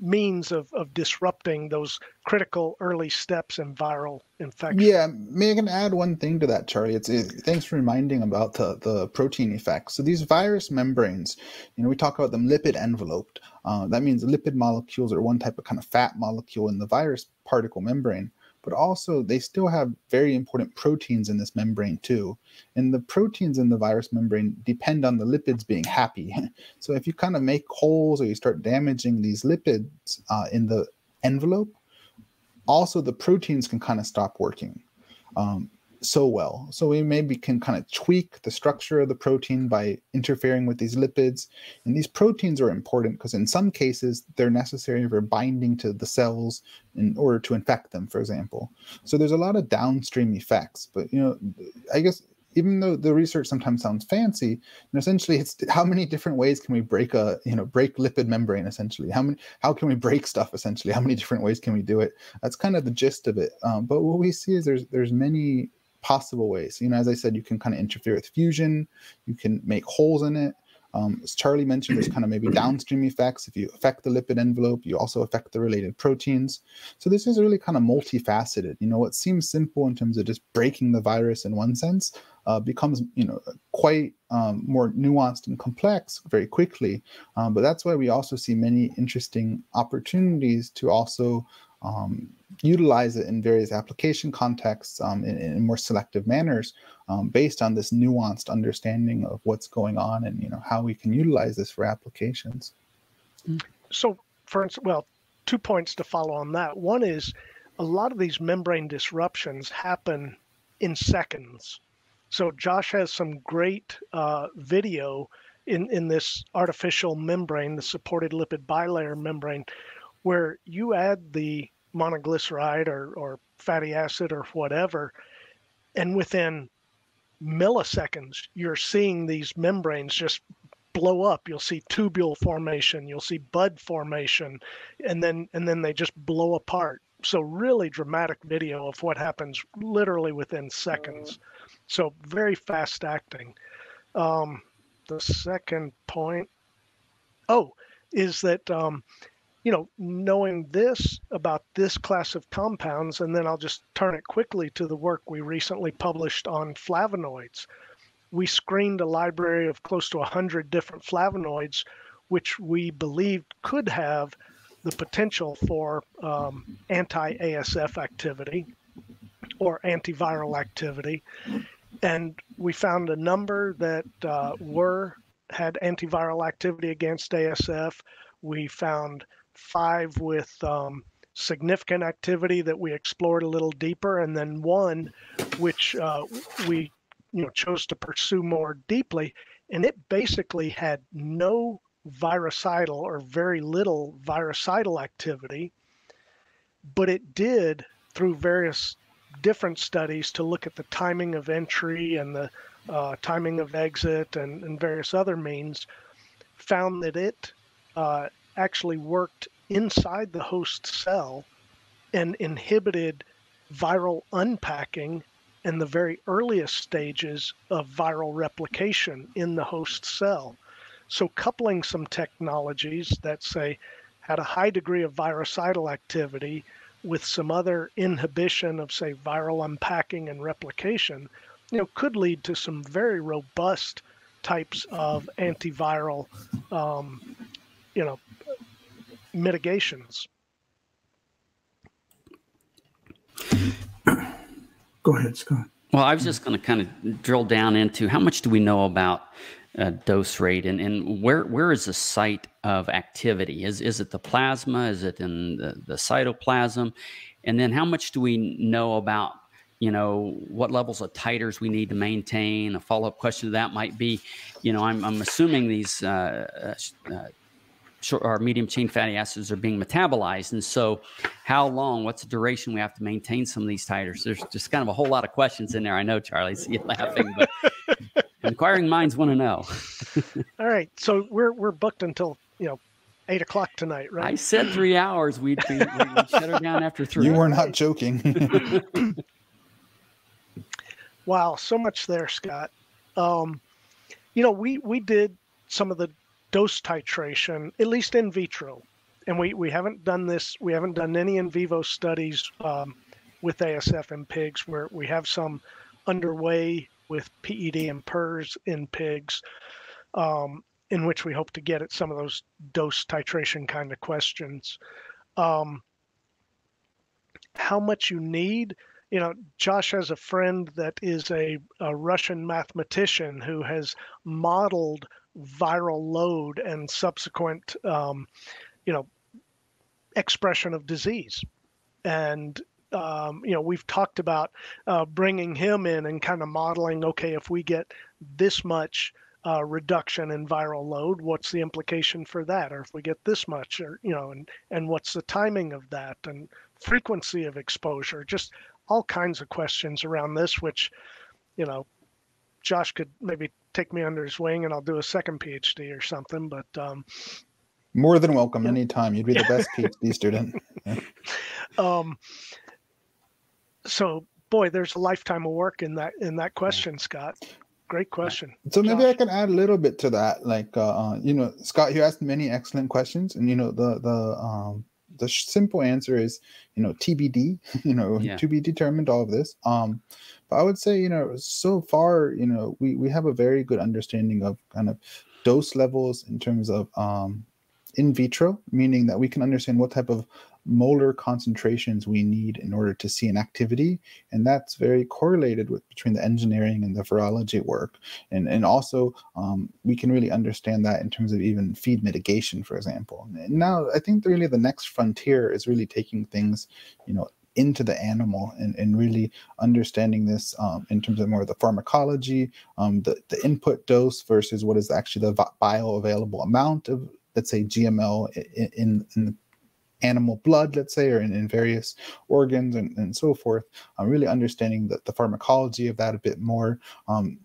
means of, of disrupting those critical early steps in viral infection. Yeah, may I can add one thing to that, Charlie? It's it, thanks for reminding about the, the protein effects. So these virus membranes, you know, we talk about them lipid enveloped. Uh, that means lipid molecules are one type of kind of fat molecule in the virus particle membrane but also they still have very important proteins in this membrane too. And the proteins in the virus membrane depend on the lipids being happy. so if you kind of make holes or you start damaging these lipids uh, in the envelope, also the proteins can kind of stop working. Um, so well. So we maybe can kind of tweak the structure of the protein by interfering with these lipids. And these proteins are important because in some cases they're necessary for binding to the cells in order to infect them, for example. So there's a lot of downstream effects. But you know, I guess even though the research sometimes sounds fancy, essentially it's how many different ways can we break a you know break lipid membrane essentially? How many how can we break stuff essentially? How many different ways can we do it? That's kind of the gist of it. Um, but what we see is there's there's many possible ways. You know, as I said, you can kind of interfere with fusion, you can make holes in it. Um, as Charlie mentioned, there's kind of maybe downstream effects. If you affect the lipid envelope, you also affect the related proteins. So this is really kind of multifaceted. You know, what seems simple in terms of just breaking the virus in one sense uh, becomes, you know, quite um, more nuanced and complex very quickly. Um, but that's why we also see many interesting opportunities to also um, utilize it in various application contexts um, in, in, more selective manners um, based on this nuanced understanding of what's going on and you know how we can utilize this for applications. So for instance well two points to follow on that. One is a lot of these membrane disruptions happen in seconds. So josh has some great uh, video in, in this artificial membrane the supported lipid bilayer membrane where you add the monoglyceride or, or fatty acid or whatever, and within milliseconds, you're seeing these membranes just blow up. You'll see tubule formation, you'll see bud formation, and then and then they just blow apart. So really dramatic video of what happens literally within seconds. So very fast acting. Um, the second point, oh, is that um, you know, knowing this about this class of compounds, and then I'll just turn it quickly to the work we recently published on flavonoids. We screened a library of close to 100 different flavonoids, which we believed could have the potential for um, anti ASF activity or antiviral activity. And we found a number that uh, were had antiviral activity against ASF. We found five with um, significant activity that we explored a little deeper, and then one which uh, we you know chose to pursue more deeply, and it basically had no virucidal or very little virucidal activity, but it did through various different studies to look at the timing of entry and the uh, timing of exit and, and, various other means, found that it uh, actually worked inside the host cell and inhibited viral unpacking in the very earliest stages of viral replication in the host cell. So, coupling some technologies that say had a high degree of virucidal activity with some other inhibition of, say, viral unpacking and replication, you know, could lead to some very robust types of antiviral, um, you know, mitigations. Go ahead, Scott. Well, I was just going to kind of drill down into how much do we know about uh, dose rate and, and where where is the site of activity? Is is it the plasma? Is it in the, the cytoplasm? And then how much do we know about you know what levels of titers we need to maintain? A follow up question to that might be, you know, I'm I'm assuming these uh, uh, short or medium chain fatty acids are being metabolized. And so, how long, what's the duration we have to maintain some of these titers? There's just kind of a whole lot of questions in there. I know, Charlie, see you laughing, but inquiring minds want to know. All right. So, we're, we're booked until, you know, eight o'clock tonight, right? I said three hours. We'd, be, we'd shut her down after three. You were not joking. wow. So much there, Scott. Um, you know, we, we did some of the dose titration, at least in vitro. And we, we haven't done this, we haven't done any in vivo studies um, with ASF in pigs where we have some underway with PED and PRRS in pigs, um, in which we hope to get at some of those dose titration kind of questions. Um, how much you need, you know, Josh has a friend that is a, a Russian mathematician who has modeled viral load and subsequent, um, you know, expression of disease. And um, you know, we've talked about uh, bringing him in and kind of modeling. Okay, if we get this much uh, reduction in viral load, what's the implication for that? Or if we get this much, or you know, and and what's the timing of that and frequency of exposure? Just all kinds of questions around this, which, you know, Josh could maybe take me under his wing and I'll do a second PhD or something. But um, more than welcome anytime. You'd be the best PhD student. Um, so boy, there's a lifetime of work in that in that question, Scott. Great question. So maybe Josh. I can add a little bit to that. Like uh, you know, Scott, you asked many excellent questions, and you know the the um, the simple answer is you know TBD. You know, yeah. to be determined. All of this. Um, but I would say, you know, so far, you know, we, we have a very good understanding of kind of dose levels in terms of um, in vitro, meaning that we can understand what type of molar concentrations we need in order to see an activity and that's very correlated with between the engineering and the virology work. And and also um, we can really understand that in terms of even feed mitigation for example. And now i think really the next frontier is really taking things you know into the animal and, and really understanding this um, in terms of more of the pharmacology, um, the, the input dose versus what is actually the bioavailable amount of, let's say, GML in, in, in animal blood, let's say, or in, in various organs and, and so forth. Uh, really understanding the, the pharmacology of that a bit more. Um,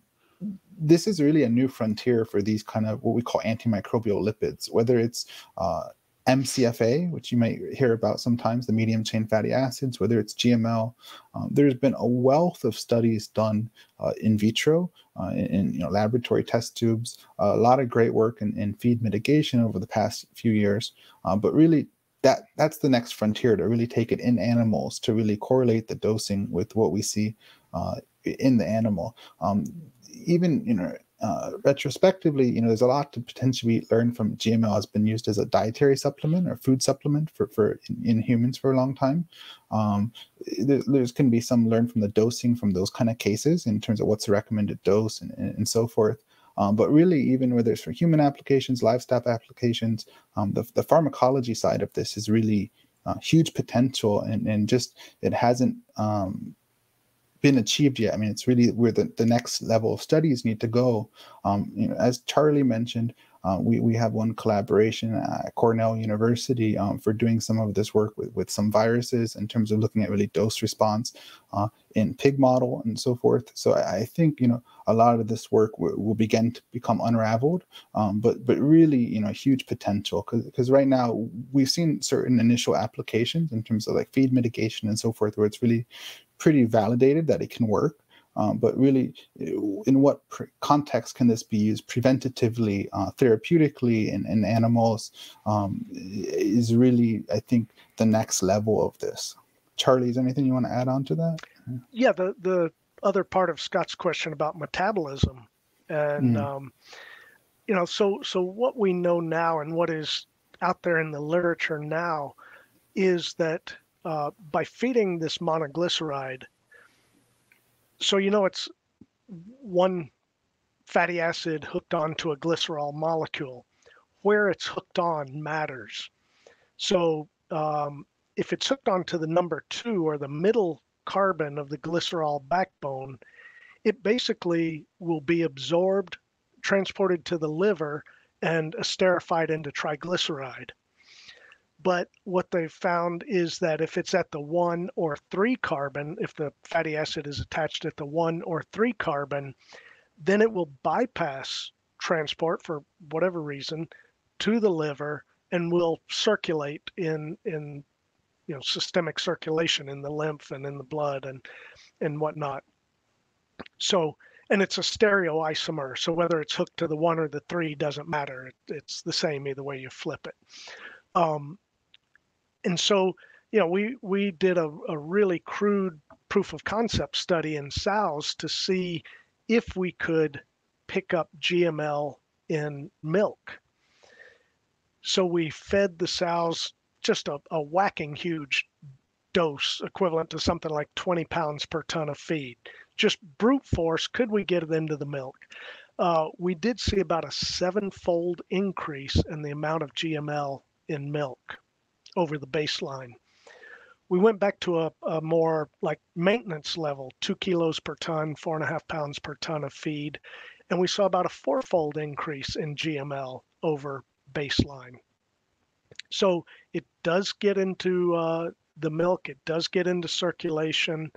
this is really a new frontier for these kind of what we call antimicrobial lipids, whether it's uh, MCFA, which you might hear about sometimes, the medium chain fatty acids, whether it's GML. Um, there's been a wealth of studies done uh, in vitro, uh, in, in, you know laboratory test tubes. A lot of great work in, in, feed mitigation over the past few years. Uh, but really, that that's the next frontier to really take it in animals to really correlate the dosing with what we see uh, in the animal. Um, even you know uh, retrospectively, you know, there's a lot to potentially learn from GML has been used as a dietary supplement or food supplement for, for in, in humans for a long time. Um, there, there's can be some learned from the dosing from those kind of cases in terms of what's the recommended dose and, and, and so forth. Um, but really, even whether it's for human applications, livestock applications, um, the, the pharmacology side of this is really uh, huge potential and, and just it hasn't um, been achieved yet. I mean, it's really where the, the next level of studies need to go. Um, you know, as Charlie mentioned, uh, we, we have one collaboration at Cornell University um, for doing some of this work with, with some viruses in terms of looking at really dose response uh, in pig model and so forth. So I, I, think you know a lot of this work will, will begin to become unraveled, um, but but really you know huge potential because right now we've seen certain initial applications in terms of like feed mitigation and so forth where it's really pretty validated that it can work. Um, but really, in what context can this be used preventatively, uh, therapeutically in, in animals um, is really, I think, the next level of this. Charlie, is there anything you want to add on to that? Yeah, the, the other part of Scott's question about metabolism. And, mm. um, you know, so, so what we know now and what is out there in the literature now is that uh, by feeding this monoglyceride, so you know it's one fatty acid hooked onto a glycerol molecule. Where it's hooked on matters. So um, if it's hooked onto the number two or the middle carbon of the glycerol backbone, it basically will be absorbed, transported to the liver, and esterified into triglyceride. But what they've found is that if it's at the one or three carbon, if the fatty acid is attached at the one or three carbon, then it will bypass transport for whatever reason to the liver and will circulate in in you know systemic circulation in the lymph and in the blood and and whatnot. So and it's a stereoisomer. So whether it's hooked to the one or the three doesn't matter. It, it's the same either way you flip it. Um, and so you know we we did a, a really crude proof of concept study in sows to see if we could pick up GML in milk. So we fed the sows just a, a whacking huge dose equivalent to something like 20 pounds per ton of feed. Just brute force, could we get it into the milk? Uh, we did see about a sevenfold increase in the amount of GML in milk over the baseline. We went back to a, a more like maintenance level, two kilos per ton, four and a half pounds per ton of feed, and we saw about a fourfold increase in GML over baseline. So it does get into uh, the milk, it does get into circulation.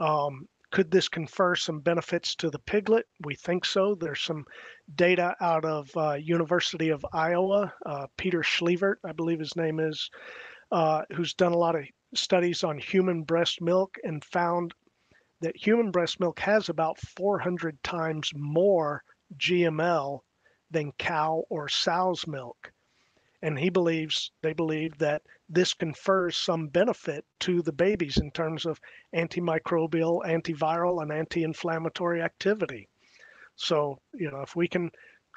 Um, could this confer some benefits to the piglet? We think so. There's some data out of uh, University of Iowa. Uh, Peter Schlievert, I believe his name is, uh, who's done a lot of studies on human breast milk and found that human breast milk has about 400 times more GML than cow or sow's milk. And he believes, they believe that this confers some benefit to the babies in terms of antimicrobial, antiviral, and anti inflammatory activity. So, you know, if we can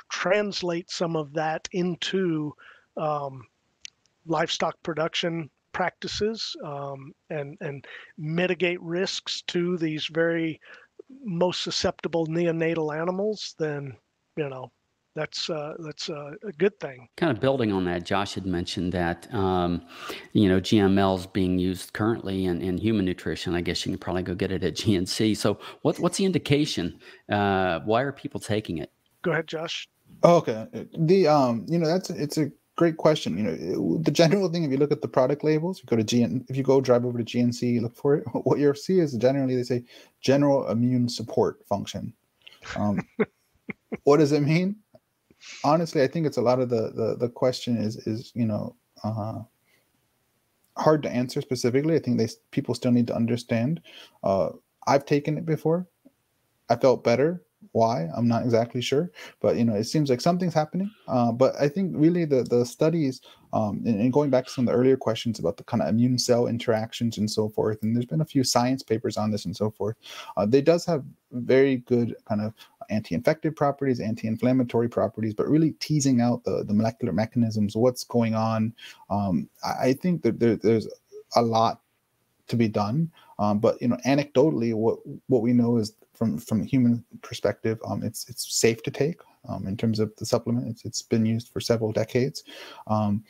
translate some of that into um, livestock production practices um, and, and mitigate risks to these very most susceptible neonatal animals, then, you know, that's uh, that's uh, a good thing. Kind of building on that, Josh had mentioned that um, you know GML is being used currently in, in human nutrition. I guess you can probably go get it at GNC. So what, what's the indication? Uh, why are people taking it? Go ahead, Josh. Oh, okay. The um, you know that's it's a great question. You know, the general thing, if you look at the product labels, you go to GN, if you go drive over to GNC, look for it. What you'll see is generally they say general immune support function. Um, what does it mean? Honestly, I think it's a lot of the the, the question is is you know uh, hard to answer specifically. I think they people still need to understand. Uh, I've taken it before. I felt better why i'm not exactly sure but you know it seems like something's happening uh, but i think really the the studies um, and, and, going back to some of the earlier questions about the kind of immune cell interactions and so forth and there's been a few science papers on this and so forth uh, they does have very good kind of anti-infective properties anti-inflammatory properties but really teasing out the, the molecular mechanisms what's going on um, I, I, think that there, there's a lot to be done um, but you know anecdotally what what we know is from from a human perspective, um, it's it's safe to take. um, in terms of the supplement. It's, it's been used for several decades. Um,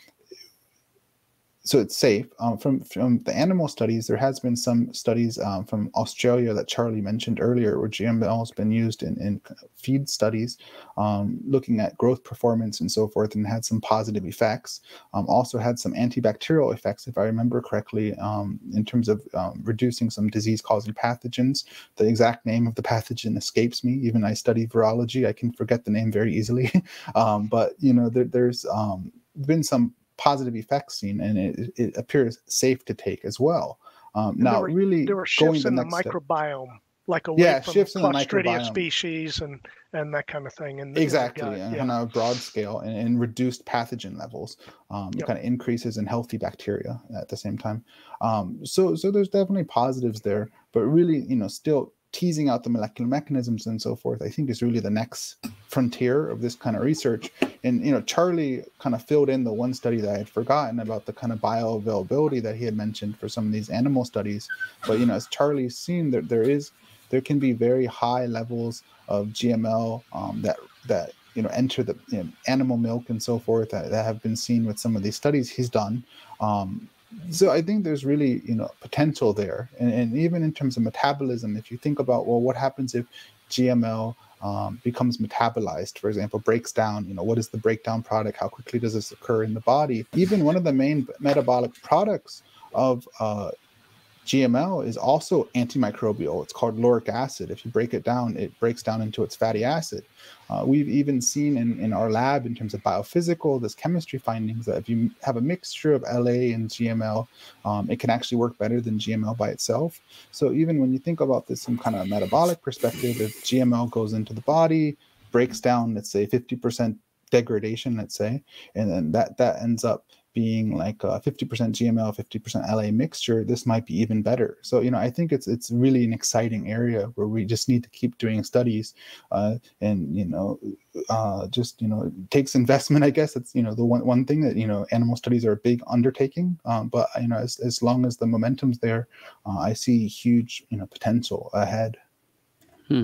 so it's safe. Um, from from the animal studies, there has been some studies um, from Australia that Charlie mentioned earlier, where GML has been used in, in feed studies, um, looking at growth performance and so forth, and had some positive effects. Um, also had some antibacterial effects, if I remember correctly, um, in terms of um, reducing some disease-causing pathogens. The exact name of the pathogen escapes me. Even I study virology, I can forget the name very easily. but you know, there, there's been some positive effects seen, and it, it appears safe to take as well. Um, now, there were, really, there were shifts in the, the microbiome, step. like away yeah, from shifts in the microbiome species and and that kind of thing. And exactly, and yeah. on a broad scale, and, and reduced pathogen levels, um, yep. kind of increases in healthy bacteria at the same time. Um, so, so there's definitely positives there, but really, you know, still teasing out the molecular mechanisms and so forth, I think is really the next frontier of this kind of research. And you know, Charlie kind of filled in the one study that I had forgotten about the kind of bioavailability that he had mentioned for some of these animal studies. But you know, as Charlie's seen, there there is there can be very high levels of GML um, that that you know enter the you know, animal milk and so forth that, that have been seen with some of these studies he's done. Um, so I think there's really you know potential there, and, and even in terms of metabolism, if you think about well, what happens if GML um, becomes metabolized, for example, breaks down. You know, what is the breakdown product? How quickly does this occur in the body? Even one of the main metabolic products of uh, GML is also antimicrobial. It's called lauric acid. If you break it down, it breaks down into its fatty acid. Uh, we've even seen in, in our lab, in terms of biophysical, this chemistry findings, that if you have a mixture of LA and GML, um, it can actually work better than GML by itself. So even when you think about this from kind of a metabolic perspective, if GML goes into the body, breaks down, let's say 50% degradation, let's say, and then that that ends up being like a 50% GML, 50% LA mixture, this might be even better. So, you know, I think it's it's really an exciting area where we just need to keep doing studies uh, and, you know, uh, just, you know, it takes investment, I guess. It's, you know, the one, one thing that, you know, animal studies are a big undertaking. Um, but, you know, as, as long as the momentum's there, uh, I see huge, you know, potential ahead. Hmm.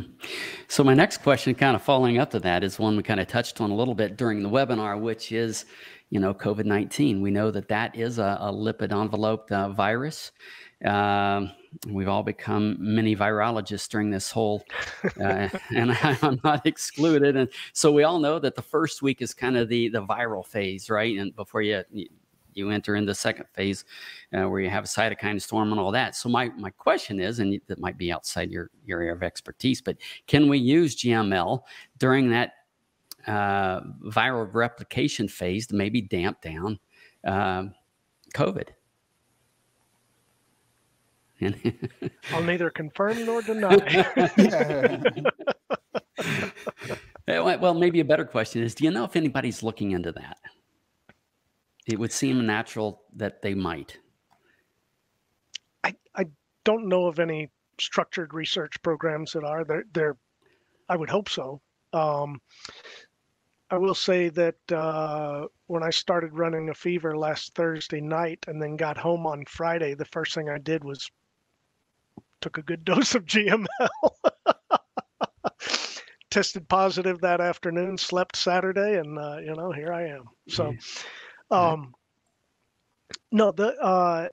So my next question, kind of following up to that, is one we kind of touched on a little bit during the webinar, which is, you know, COVID nineteen. We know that that is a, a lipid enveloped uh, virus. Um, we've all become mini virologists during this whole, uh, and I, am not excluded. And so we all know that the first week is kind of the the viral phase, right? And before you you enter in the second phase uh, where you have a cytokine storm and all that. So my my question is, and that might be outside your your area of expertise, but can we use GML during that uh, viral replication phase to maybe damp down um, COVID? I'll neither confirm nor deny. well, maybe a better question is: Do you know if anybody's looking into that? It would seem natural that they might. I, I don't know of any structured research programs that are there. There, I would hope so. Um, I will say that uh, when I started running a fever last Thursday night and then got home on Friday, the first thing I did was took a good dose of GML. Tested positive that afternoon, slept Saturday, and uh, you know here I am. So. Um, no, the uh,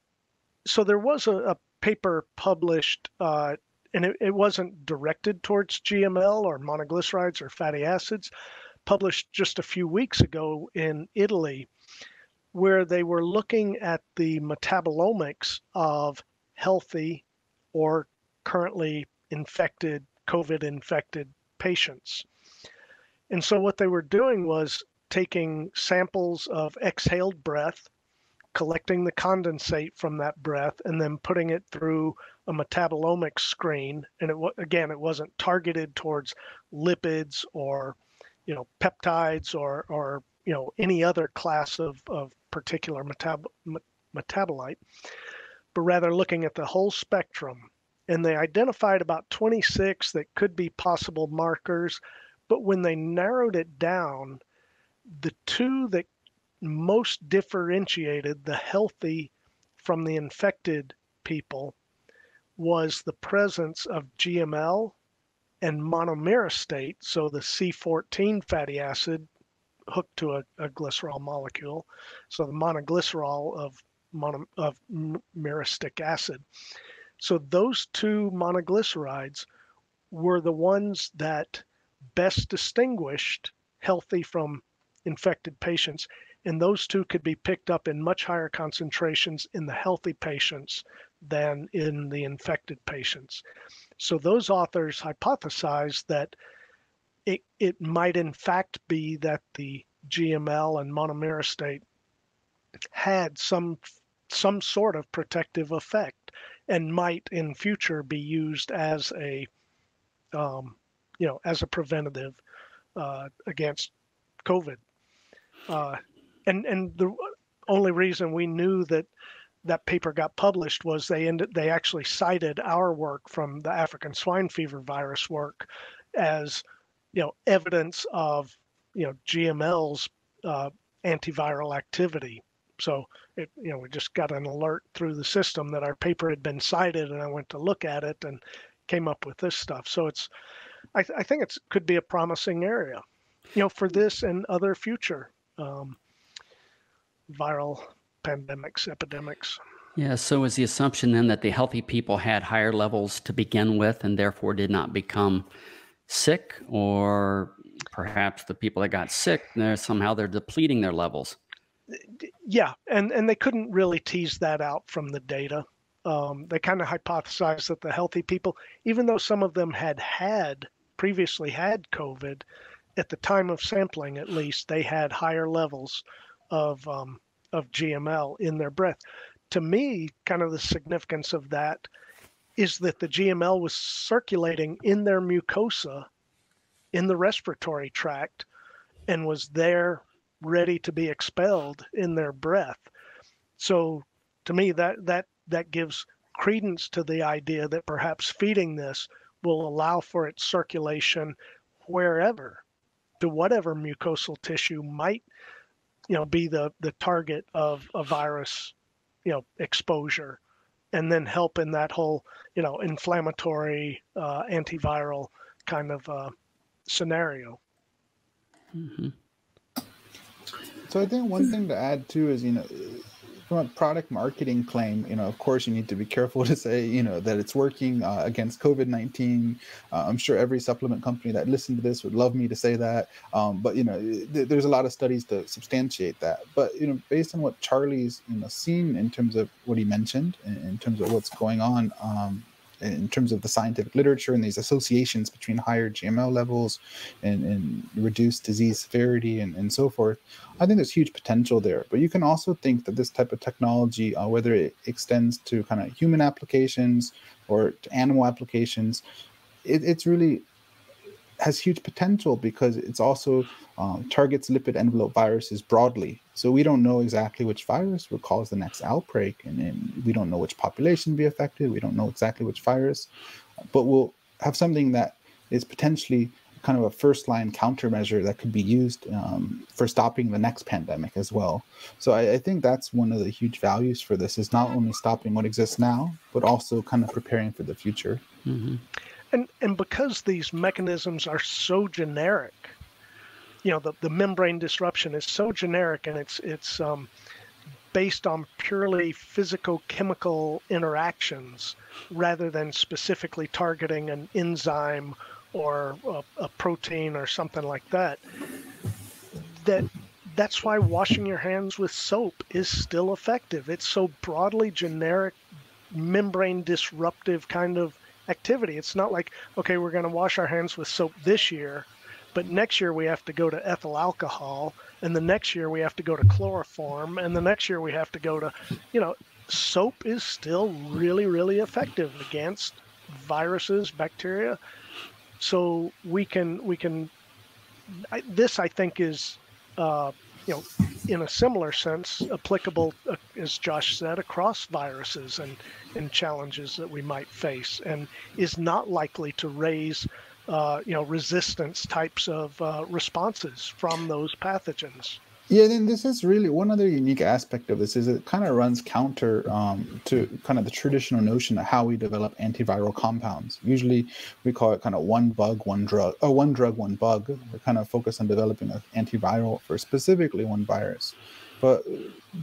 so there was a, a paper published, uh, and it, it wasn't directed towards GML or monoglycerides or fatty acids, published just a few weeks ago in Italy, where they were looking at the metabolomics of healthy or currently infected, COVID infected patients. And so what they were doing was taking samples of exhaled breath, collecting the condensate from that breath, and then putting it through a metabolomics screen. And it again, it wasn't targeted towards lipids or you know peptides or or you know any other class of, of particular metab- metabolite, but rather looking at the whole spectrum. And they identified about 26 that could be possible markers. But when they narrowed it down, the two that most differentiated the healthy from the infected people was the presence of GML and monomyristate, so the C14 fatty acid hooked to a, a glycerol molecule, so the monoglycerol of mono, of myristic acid. So those two monoglycerides were the ones that best distinguished healthy from infected patients. And those two could be picked up in much higher concentrations in the healthy patients than in the infected patients. So those authors hypothesized that it, it might in fact be that the GML and monomyristate had some some sort of protective effect and might in future be used as a um, you know as a preventative uh, against COVID. Uh, and and the only reason we knew that that paper got published was they ended they actually cited our work from the African swine fever virus work as you know evidence of you know GML's uh, antiviral activity. So it you know we just got an alert through the system that our paper had been cited, and I went to look at it and came up with this stuff. So it's I, th- I think it could be a promising area, you know, for this and other future um, viral pandemics, epidemics. Yeah, so is the assumption then that the healthy people had higher levels to begin with and therefore did not become sick, or perhaps the people that got sick, they're, somehow they're depleting their levels? Yeah, and, and they couldn't really tease that out from the data. Um, they kind of hypothesized that the healthy people, even though some of them had had previously had COVID, at the time of sampling at least, they had higher levels of um, of GML in their breath. To me, kind of the significance of that is that the GML was circulating in their mucosa, in the respiratory tract, and was there ready to be expelled in their breath. So, to me, that that that gives credence to the idea that perhaps feeding this will allow for its circulation wherever to whatever mucosal tissue might you know be the the target of a virus you know exposure and then help in that whole you know inflammatory uh, antiviral kind of uh, scenario mm-hmm. so i think one thing to add too is you know from a product marketing claim, you know, of course, you need to be careful to say, you know, that it's working uh, against COVID 19. Uh, I'm sure every supplement company that listened to this would love me to say that. Um, but, you know, th- there's a lot of studies to substantiate that. But, you know, based on what Charlie's, you know, seen in terms of what he mentioned, in, in terms of what's going on, um, in terms of the scientific literature and these associations between higher GML levels and, and reduced disease severity and, and so forth, I think there's huge potential there. But you can also think that this type of technology, uh, whether it extends to kind of human applications or to animal applications, it, it's really has huge potential because it's also um, targets lipid envelope viruses broadly. So we don't know exactly which virus will cause the next outbreak, and, and we don't know which population will be affected. We don't know exactly which virus, but we'll have something that is potentially kind of a first line countermeasure that could be used um, for stopping the next pandemic as well. So I, I, think that's one of the huge values for this is not only stopping what exists now, but also kind of preparing for the future. Mm-hmm and and because these mechanisms are so generic you know the, the membrane disruption is so generic and it's it's um, based on purely physicochemical interactions rather than specifically targeting an enzyme or a, a protein or something like that that that's why washing your hands with soap is still effective it's so broadly generic membrane disruptive kind of activity. It's not like, okay, we're going to wash our hands with soap this year, but next year we have to go to ethyl alcohol, and the next year we have to go to chloroform, and the next year we have to go to, you know, soap is still really, really effective against viruses, bacteria. So we can we can. I, this I think is, uh, you know, in a similar sense, applicable, uh, as Josh said, across viruses and, and challenges that we might face, and is not likely to raise, uh, you know, resistance types of uh, responses from those pathogens. Yeah, then this is really one other unique aspect of this is it kind of runs counter um, to kind of the traditional notion of how we develop antiviral compounds. Usually, we call it kind of one bug, one drug, or one drug, one bug. We're kind of focused on developing an antiviral for specifically one virus. But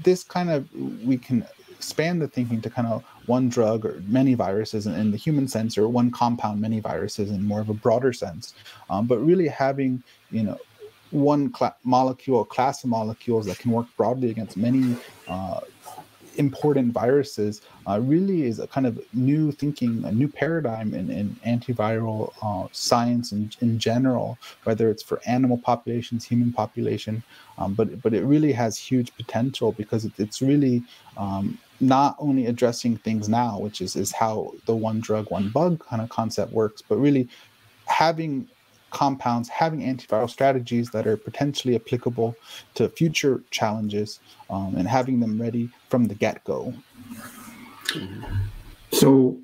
this kind of we can expand the thinking to kind of one drug or many viruses in, the human sense, or one compound, many viruses in more of a broader sense. Um, but really having you know one cl- molecule, class of molecules that can work broadly against many uh, important viruses uh, really is a kind of new thinking, a new paradigm in, in antiviral uh, science in, in general, whether it's for animal populations, human population, um, but but it really has huge potential because it, it's really um, not only addressing things now, which is is how the one drug, one bug kind of concept works, but really having compounds having antiviral strategies that are potentially applicable to future challenges um, and having them ready from the get-go. So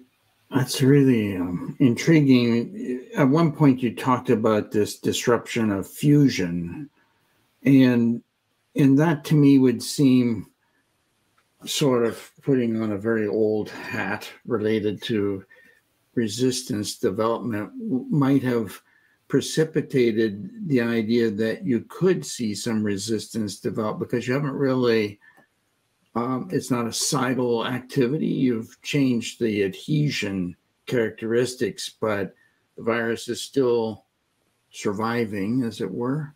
that's really um, intriguing. At one point you talked about this disruption of fusion and and that to me would seem sort of putting on a very old hat related to resistance development might have precipitated the idea that you could see some resistance develop because you haven't really um, it's not a cidal activity. You've changed the adhesion characteristics but the virus is still surviving as it were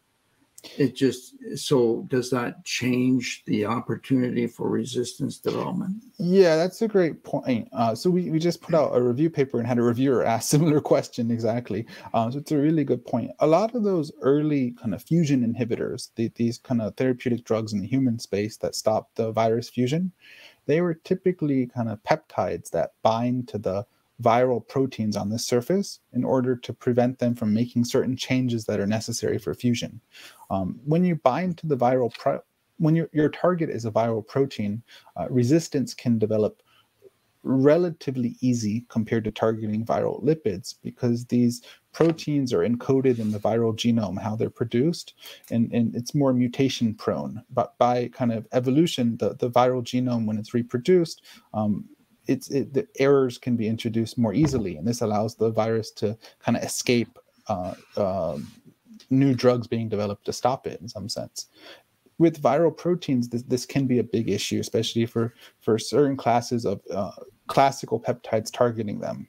it just so does that change the opportunity for resistance development? Yeah that's a great point. Uh, so we, we just put out a review paper and had a reviewer ask similar question exactly. Uh, so it's a really good point. A lot of those early kind of fusion inhibitors the, these kind of therapeutic drugs in the human space that stop the virus fusion they were typically kind of peptides that bind to the viral proteins on the surface in order to prevent them from making certain changes that are necessary for fusion. Um, when you bind to the viral, pro- when your, your target is a viral protein, uh, resistance can develop relatively easy compared to targeting viral lipids because these proteins are encoded in the viral genome, how they're produced, and, and it's more mutation prone. But by kind of evolution, the, the viral genome, when it's reproduced, um, it's it, the errors can be introduced more easily, and this allows the virus to kind of escape uh, uh, new drugs being developed to stop it in some sense. With viral proteins, this, this can be a big issue, especially for for certain classes of uh, classical peptides targeting them.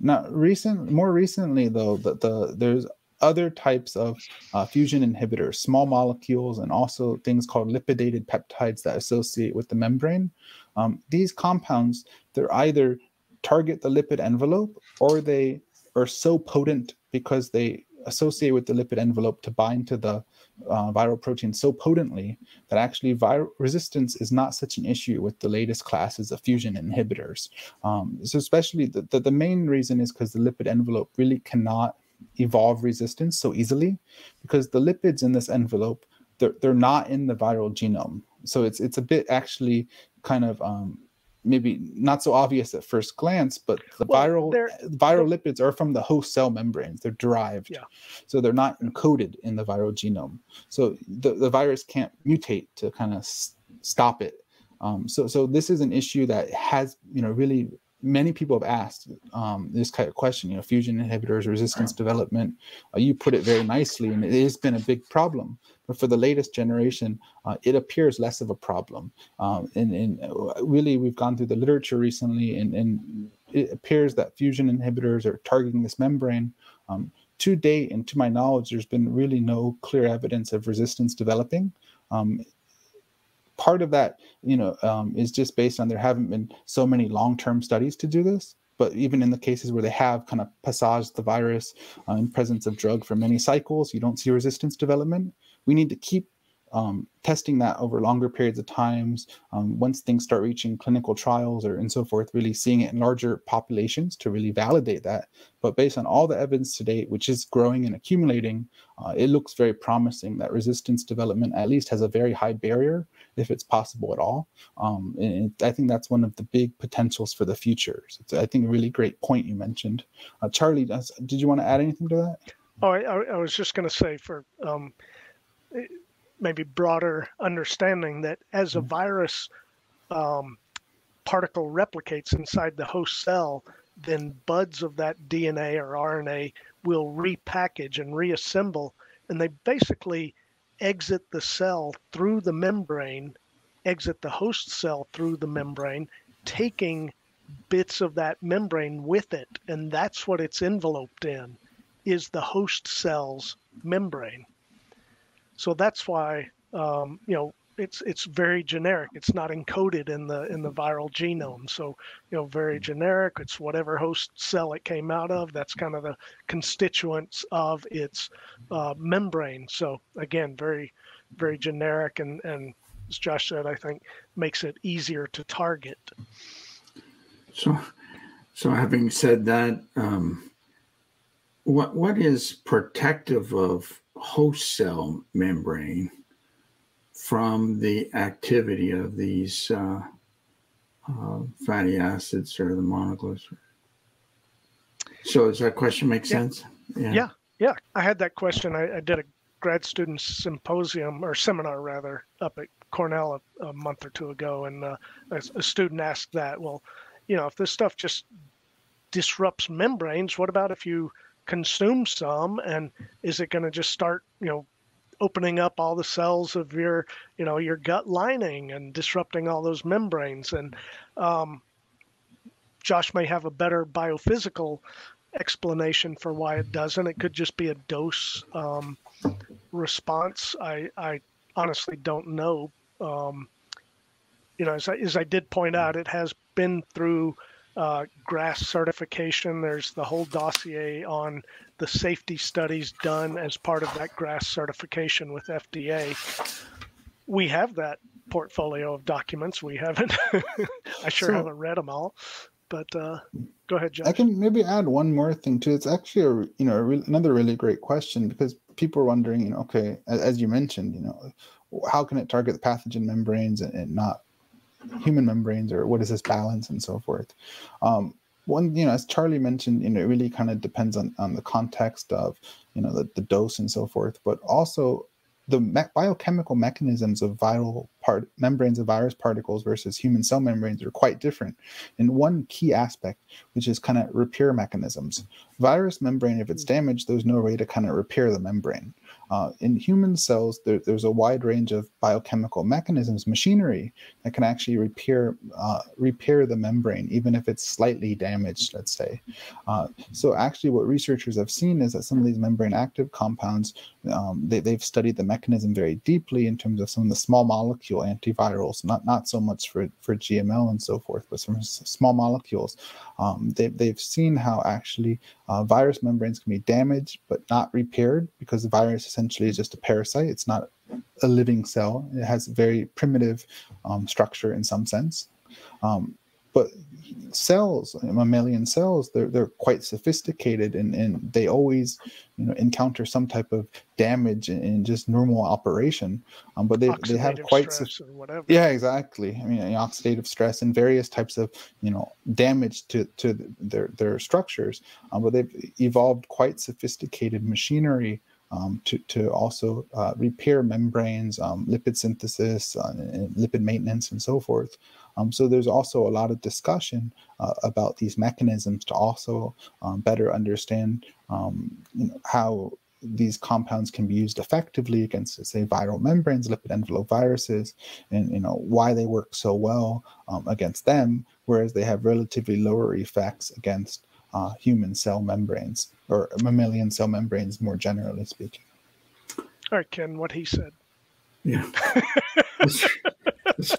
Now, recent, more recently though, the, the there's other types of uh, fusion inhibitors, small molecules, and also things called lipidated peptides that associate with the membrane. Um, these compounds, they're either target the lipid envelope or they are so potent because they associate with the lipid envelope to bind to the uh, viral protein so potently that actually viral resistance is not such an issue with the latest classes of fusion inhibitors. Um, so especially the, the, the main reason is because the lipid envelope really cannot evolve resistance so easily because the lipids in this envelope they're, they're not in the viral genome. So it's it's a bit actually kind of um, maybe not so obvious at first glance but the well, viral viral lipids are from the host cell membranes. They're derived. Yeah. so they're not encoded in the viral genome. So the, the virus can't mutate to kind of s- stop it. Um, so so this is an issue that has you know really many people have asked um, this kind of question, you know, fusion inhibitors, resistance development. Uh, you put it very nicely, and it has been a big problem. But for the latest generation, uh, it appears less of a problem. Um, and, and uh, really, we've gone through the literature recently, and, and it appears that fusion inhibitors are targeting this membrane. Um, to date, and to my knowledge, there's been really no clear evidence of resistance developing. Um, part of that, you know, um, is just based on there haven't been so many long-term studies to do this. But even in the cases where they have kind of passaged the virus uh, in presence of drug for many cycles, you don't see resistance development. We need to keep um, testing that over longer periods of times. Um, once things start reaching clinical trials or and so forth really seeing it in larger populations to really validate that. But based on all the evidence to date which is growing and accumulating uh, it looks very promising that resistance development at least has a very high barrier if it's possible at all. Um, and i think that's one of the big potentials for the future. So i think a really great point you mentioned. Uh, charlie does, did you want to add anything to that? Oh i, I was just going to say for um, maybe broader understanding that as a mm-hmm. virus um, particle replicates inside the host cell, then buds of that DNA or RNA will repackage and reassemble, and they basically exit the cell through the membrane, exit the host cell through the membrane, taking bits of that membrane with it, and that's what it's enveloped in, is the host cell's membrane. So that's why um, you know it's it's very generic. It's not encoded in the in the viral genome. So you know, very generic. It's whatever host cell it came out of. That's kind of the constituents of its uh, membrane. So again, very very generic and and as Josh said, I think makes it easier to target. So, so having said that, um, what what is protective of host cell membrane from the activity of these uh, uh, fatty acids or the monoglycerides. So does that question make sense? Yeah. yeah, yeah. I had that question. I, I, did a grad student symposium or seminar rather up at Cornell a, a month or two ago, and uh, a, a student asked that. Well, you know, if this stuff just disrupts membranes, what about if you consume some and is it going to just start you know opening up all the cells of your you know your gut lining and disrupting all those membranes? And um, josh may have a better biophysical explanation for why it doesn't. It could just be a dose um, response. I i honestly don't know. Um, you know as I, as I did point out it has been through uh, GRAS certification. There's the whole dossier on the safety studies done as part of that GRAS certification with FDA. We have that portfolio of documents. We haven't. I sure so, haven't read them all, but uh, go ahead, Josh. I can maybe add one more thing too. It's actually a you know a re- another really great question because people are wondering, you know, okay, as, as, you mentioned, you know, how can it target the pathogen membranes and, and not human membranes or what is this balance and so forth. Um, one you know as charlie mentioned you know it really kind of depends on, on the context of you know the, the dose and so forth but also the me- biochemical mechanisms of viral part membranes of virus particles versus human cell membranes are quite different. In one key aspect which is kind of repair mechanisms virus membrane if it's damaged there's no way to kind of repair the membrane uh, in human cells, there, there's a wide range of biochemical mechanisms, machinery that can actually repair uh, repair the membrane, even if it's slightly damaged. Let's say. Uh, so actually, what researchers have seen is that some of these membrane active compounds, um, they, they've studied the mechanism very deeply in terms of some of the small molecule antivirals, not not so much for for GML and so forth, but some small molecules. Um, they, they've seen how actually uh, virus membranes can be damaged but not repaired because the virus essentially is just a parasite. It's not a living cell. It has very primitive um, structure in some sense. Um, but cells, mammalian cells, they're they're quite sophisticated and, and they always, you know, encounter some type of damage in, in just normal operation. Um, but they, they have quite yeah exactly. I mean oxidative stress and various types of you know damage to to their their structures. Um, but they've evolved quite sophisticated machinery um, to, to also uh, repair membranes, um, lipid synthesis, uh, lipid maintenance, and so forth. Um, so there's also a lot of discussion uh, about these mechanisms to also um, better understand um, you know, how these compounds can be used effectively against, say, viral membranes, lipid envelope viruses, and you know why they work so well um, against them, whereas they have relatively lower effects against uh, human cell membranes or mammalian cell membranes, more generally speaking. All right, Ken, what he said. Yeah.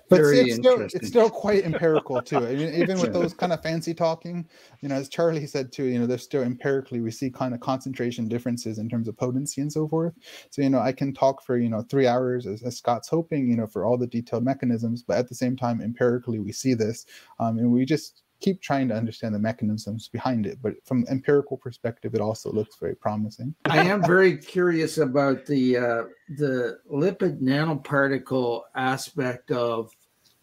but see, it's still it's still quite empirical too. I mean, even with those kind of fancy talking, you know, as Charlie said too, you know, there's still empirically we see kind of concentration differences in terms of potency and so forth. So you know, I can talk for you know three hours as, as Scott's hoping, you know, for all the detailed mechanisms, but at the same time, empirically we see this, um, and we just keep trying to understand the mechanisms behind it but from empirical perspective it also looks very promising. I am very curious about the uh, the lipid nanoparticle aspect of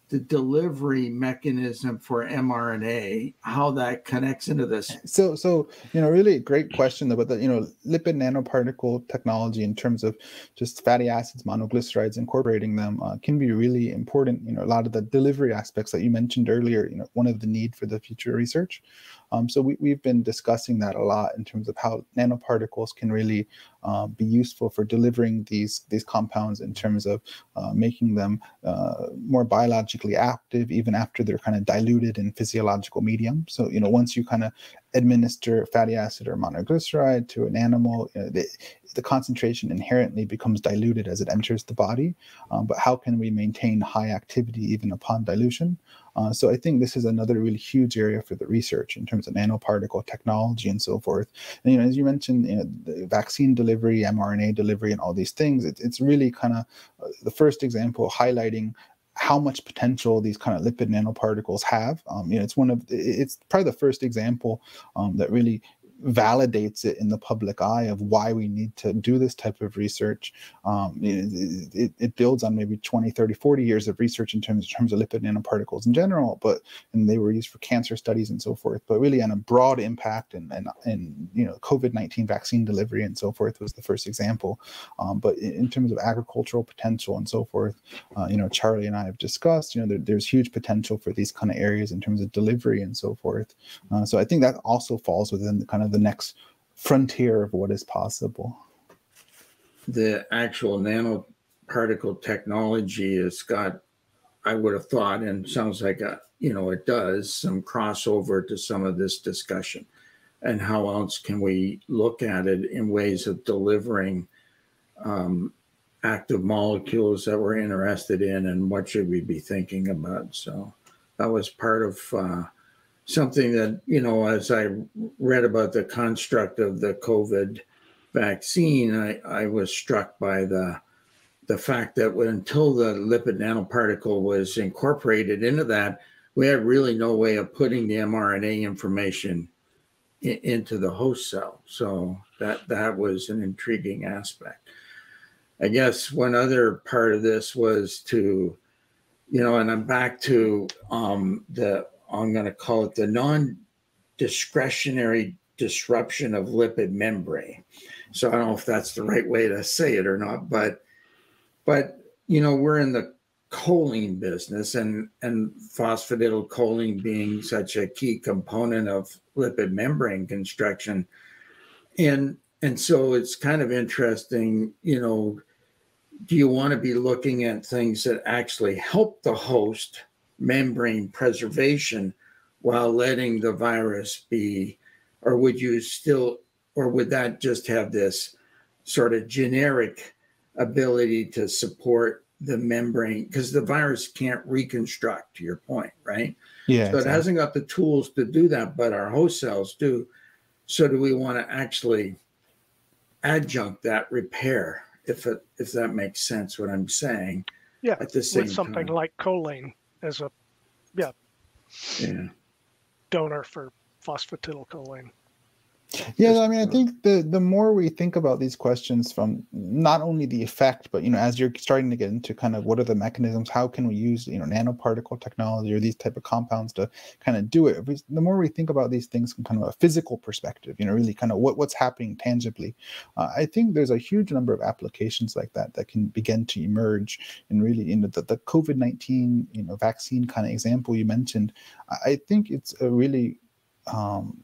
the delivery mechanism for mRNA, how that connects into this. So, so you know, really great question about the you know lipid nanoparticle technology in terms of just fatty acids, monoglycerides, incorporating them uh, can be really important. You know, a lot of the delivery aspects that you mentioned earlier. You know, one of the need for the future research. Um, so we, we've been discussing that a lot in terms of how nanoparticles can really uh, be useful for delivering these these compounds in terms of uh, making them uh, more biologically active even after they're kind of diluted in physiological medium. So you know once you kind of administer fatty acid or monoglyceride to an animal, you know, the, the, concentration inherently becomes diluted as it enters the body. Um, but how can we maintain high activity even upon dilution? Uh, so I think this is another really huge area for the research in terms of nanoparticle technology and so forth. And you know, as you mentioned, you know, the vaccine delivery, mRNA delivery, and all these things, it, it's really kind of uh, the first example highlighting how much potential these kind of lipid nanoparticles have. Um, you know, it's one of it's probably the first example um, that really validates it in the public eye of why we need to do this type of research. Um, it, it, it, builds on maybe 20, 30, 40 years of research in terms, in terms of lipid nanoparticles in general, but and they were used for cancer studies and so forth, but really on a broad impact and, and, and you know, COVID-19 vaccine delivery and so forth was the first example. Um, but in, in, terms of agricultural potential and so forth, uh, you know, Charlie and I have discussed, you know, there, there's huge potential for these kind of areas in terms of delivery and so forth. Uh, so I think that also falls within the kind of of the next frontier of what is possible. The actual nanoparticle technology has got, I would have thought, and sounds like a, you know it does some crossover to some of this discussion, and how else can we look at it in ways of delivering um, active molecules that we're interested in, and what should we be thinking about? So that was part of. Uh, something that, you know, as I read about the construct of the COVID vaccine, I, I was struck by the the fact that until the lipid nanoparticle was incorporated into that, we had really no way of putting the mRNA information in, into the host cell. So that that was an intriguing aspect. I guess one other part of this was to, you know, and I'm back to um, the I'm going to call it the non discretionary disruption of lipid membrane. So I don't know if that's the right way to say it or not, but but you know we're in the choline business and and phosphatidylcholine being such a key component of lipid membrane construction and and so it's kind of interesting you know do you want to be looking at things that actually help the host membrane preservation while letting the virus be? Or would you still, or would that just have this sort of generic ability to support the membrane? Because the virus can't reconstruct, to your point, right? Yeah. So exactly. it hasn't got the tools to do that, but our host cells do. So do we want to actually adjunct that repair, if it, if that makes sense, what I'm saying? Yeah, at the same with something time. like choline as a yeah, yeah. donor for phosphatidylcholine. Yeah, I mean, I think the the more we think about these questions from not only the effect, but you know, as you're starting to get into kind of what are the mechanisms, how can we use you know nanoparticle technology or these type of compounds to kind of do it. The more we think about these things from kind of a physical perspective, you know, really kind of what what's happening tangibly, uh, I think there's a huge number of applications like that that can begin to emerge. And really, you know, the, the COVID nineteen you know vaccine kind of example you mentioned, I think it's a really um,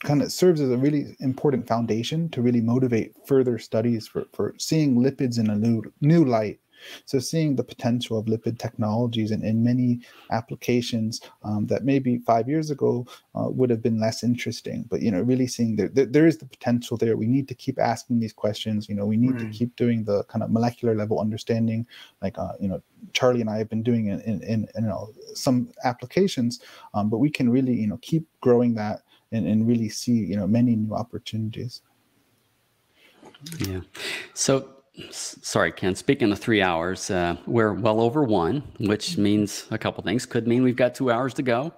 kind of serves as a really important foundation to really motivate further studies for, for seeing lipids in a new, new light. So seeing the potential of lipid technologies in, in many applications um, that maybe five years ago uh, would have been less interesting, but you know, really seeing that there, there is the potential there. We need to keep asking these questions. You know, we need right. to keep doing the kind of molecular level understanding, like uh, you know, Charlie and I have been doing in in, in, in you know some applications, um, but we can really you know keep growing that and, and really see you know many new opportunities yeah so sorry ken speaking of three hours uh, we're well over one which means a couple things could mean we've got two hours to go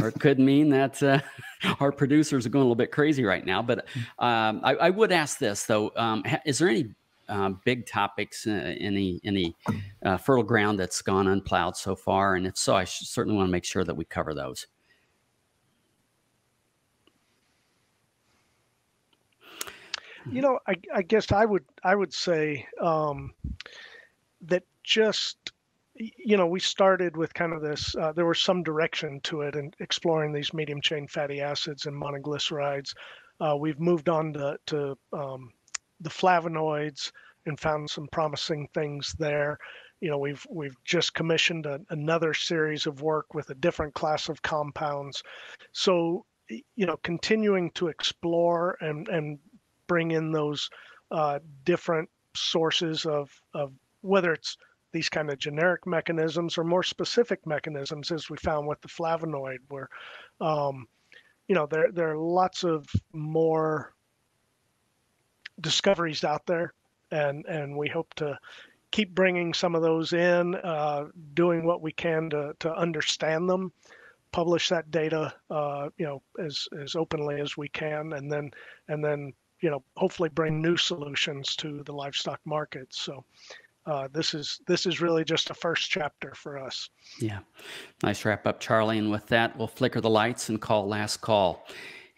or it could mean that uh, our producers are going a little bit crazy right now but um, I, I, would ask this though um, is there any uh, big topics, uh, any any uh, fertile ground that's gone unplowed so far? And if so, I certainly want to make sure that we cover those. You know, I, I guess I would I would say um, that just you know we started with kind of this. Uh, there was some direction to it and exploring these medium chain fatty acids and monoglycerides. Uh, we've moved on to, to um, the flavonoids and found some promising things there. You know, we've we've just commissioned a, another series of work with a different class of compounds. So, you know, continuing to explore and and bring in those uh, different sources of, of whether it's these kind of generic mechanisms or more specific mechanisms, as we found with the flavonoid, where um, you know there there are lots of more discoveries out there, and and we hope to keep bringing some of those in, uh, doing what we can to to understand them, publish that data, uh, you know, as as openly as we can, and then and then you know hopefully bring new solutions to the livestock market. So uh, this is this is really just a first chapter for us. Yeah, nice wrap up, Charlie. And with that, we'll flicker the lights and call last call.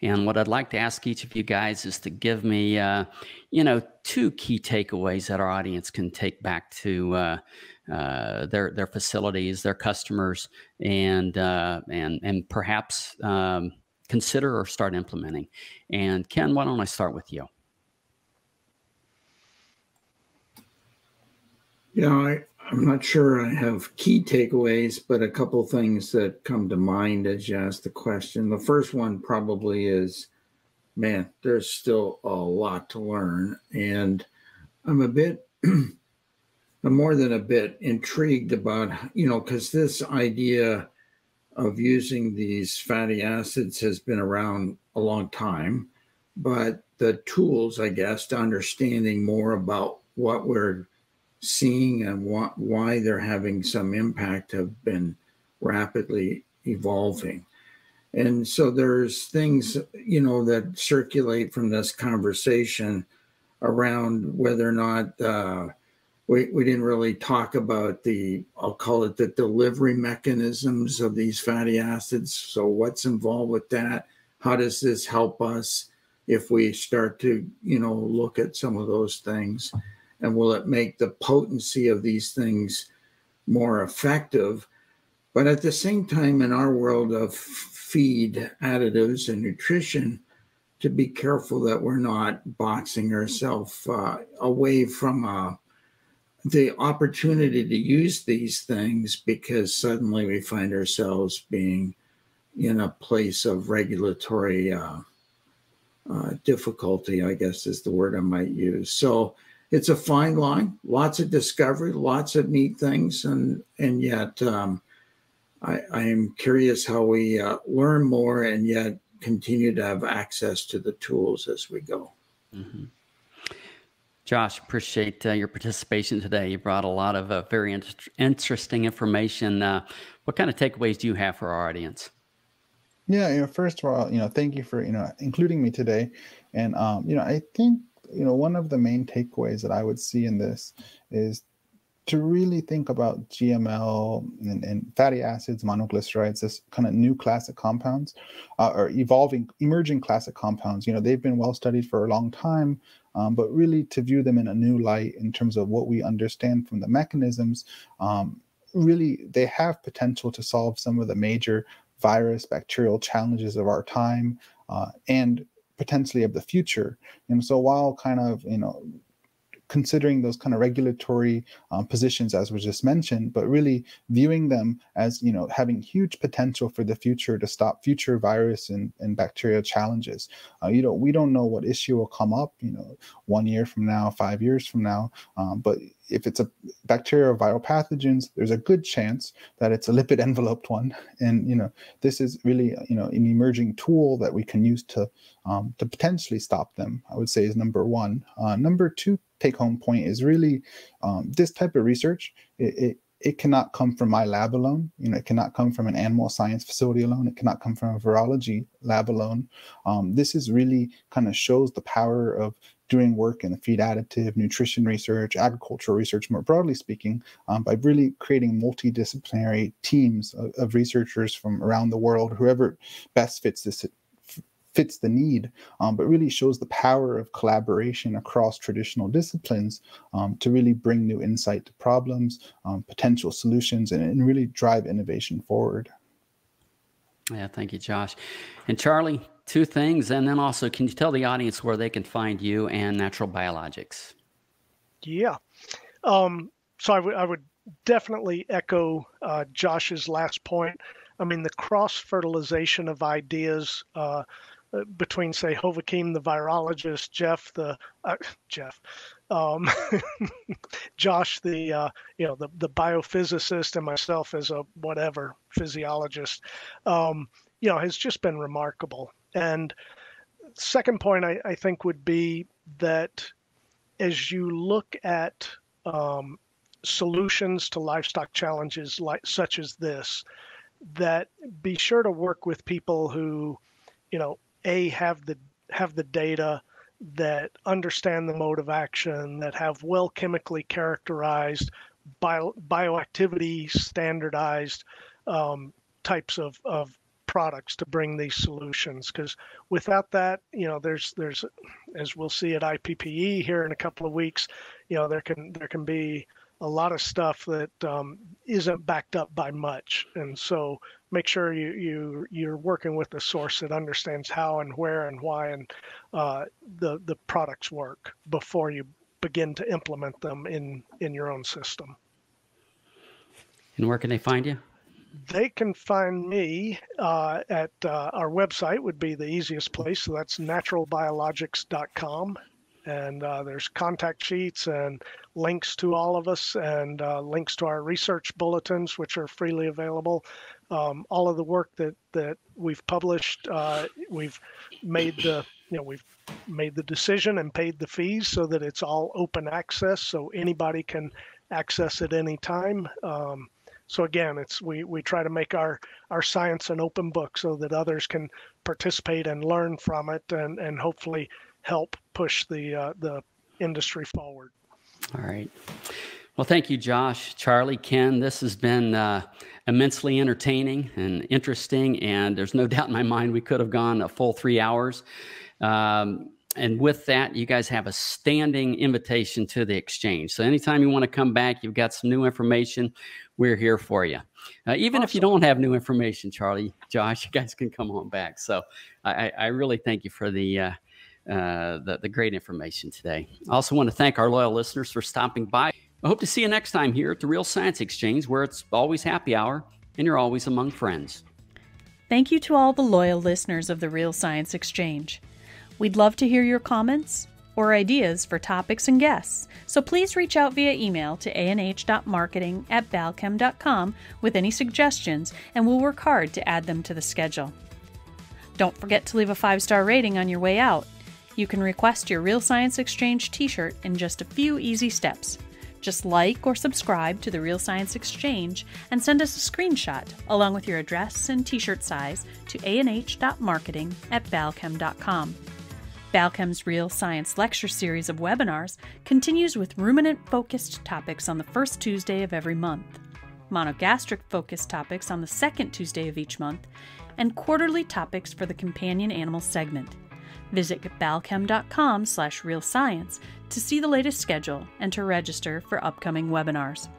And what I'd like to ask each of you guys is to give me, uh, you know, two key takeaways that our audience can take back to uh, uh, their their facilities, their customers, and uh, and and perhaps um, consider or start implementing. And Ken, why don't I start with you? Yeah, I, I'm not sure I have key takeaways, but a couple things that come to mind as you ask the question. The first one probably is man, there's still a lot to learn. And I'm a bit, I'm more than a bit intrigued about, you know, because this idea of using these fatty acids has been around a long time, but the tools, I guess, to understanding more about what we're seeing and what, why they're having some impact have been rapidly evolving. And so there's things, you know, that circulate from this conversation around whether or not uh, we, we didn't really talk about the i'll call it the delivery mechanisms of these fatty acids. So what's involved with that? How does this help us if we start to you know look at some of those things? And will it make the potency of these things more effective? But at the same time in our world of feed additives and nutrition to be careful that we're not boxing ourselves uh, away from a the opportunity to use these things because suddenly we find ourselves being in a place of regulatory uh, uh, difficulty, I guess is the word I might use. So it's a fine line, lots of discovery, lots of neat things, and and yet um, I, I, am curious how we uh, learn more and yet continue to have access to the tools as we go. Mm-hmm. Josh, appreciate uh, your participation today. You brought a lot of uh, very in- interesting information. Uh, what kind of takeaways do you have for our audience? Yeah, you know, first of all, you know, thank you for you know including me today, and um, you know, I think you know one of the main takeaways that I would see in this is to really think about GML and, and fatty acids, monoglycerides, this kind of new class of compounds, uh, or evolving, emerging class of compounds. You know, they've been well studied for a long time um, but really to view them in a new light in terms of what we understand from the mechanisms. Um, really, they have potential to solve some of the major virus, bacterial challenges of our time, uh, and potentially of the future. And so, while kind of you know considering those kind of regulatory um, positions as was just mentioned, but really viewing them as you know having huge potential for the future to stop future virus and, and bacterial challenges. Uh, you know, we don't know what issue will come up, you know, one year from now, five years from now, um, but if it's a bacteria or viral pathogens, there's a good chance that it's a lipid enveloped one. And you know, this is really you know an emerging tool that we can use to um, to potentially stop them. I would say is number one. Uh, number two take home point is really um, this type of research. It, it it cannot come from my lab alone. You know, it cannot come from an animal science facility alone. It cannot come from a virology lab alone. Um, this is really kind of shows the power of doing work in the feed additive, nutrition research, agricultural research, more broadly speaking, um, by really creating multidisciplinary teams of, of, researchers from around the world, whoever best fits this fits the need, um, but really shows the power of collaboration across traditional disciplines um, to really bring new insight to problems, um, potential solutions, and, and really drive innovation forward. Yeah, thank you, Josh. And Charlie, two things. And then also, can you tell the audience where they can find you and Natural Biologics? Yeah. Um, so I, w- I would definitely echo uh, Josh's last point. I mean, the cross fertilization of ideas uh, uh, between, say, Hovakim, the virologist, Jeff, the uh, Jeff, um, Josh, the uh, you know the the biophysicist, and myself as a whatever physiologist, um, you know, has just been remarkable. And second point, I, I think would be that as you look at um, solutions to livestock challenges like such as this, that be sure to work with people who, you know, a have the have the data that understand the mode of action, that have well chemically characterized bio, bioactivity standardized um, types of, of products to bring these solutions because without that you know there's there's as we'll see at IPPE here in a couple of weeks you know there can there can be a lot of stuff that um, not backed up by much. And so make sure you you you're working with a source that understands how and where and why and uh, the the products work before you begin to implement them in in your own system. And where can they find you they can find me uh, at uh, our website would be the easiest place. So that's naturalbiologics.com. And uh, there's contact sheets and links to all of us and uh, links to our research bulletins, which are freely available. Um, all of the work that, that we've published, uh, we've made the you know we've made the decision and paid the fees so that it's all open access, so anybody can access at any time. Um, so again, it's we we try to make our our science an open book so that others can participate and learn from it, and and hopefully help push the uh, the industry forward. All right. Well, thank you, Josh, Charlie, Ken. This has been uh, immensely entertaining and interesting, and there's no doubt in my mind we could have gone a full three hours. Um, and with that, you guys have a standing invitation to the exchange. So anytime you want to come back, you've got some new information, we're here for you. Uh, even awesome. if you don't have new information, Charlie, Josh, you guys can come on back. So I, I really thank you for the, uh, uh, the, the great information today. I also want to thank our loyal listeners for stopping by. I hope to see you next time here at the Real Science Exchange, where it's always happy hour and you're always among friends. Thank you to all the loyal listeners of the Real Science Exchange. We'd love to hear your comments or ideas for topics and guests, so please reach out via email to anh.marketing at balchem.com with any suggestions, and we'll work hard to add them to the schedule. Don't forget to leave a five star rating on your way out. You can request your Real Science Exchange t shirt in just a few easy steps. Just like or subscribe to the Real Science Exchange and send us a screenshot along with your address and t shirt size to anh.marketing at balchem.com. Balchem's Real Science Lecture Series of webinars continues with ruminant focused topics on the first Tuesday of every month, monogastric focused topics on the second Tuesday of each month, and quarterly topics for the companion animal segment. Visit balchem.com slash realscience to see the latest schedule and to register for upcoming webinars.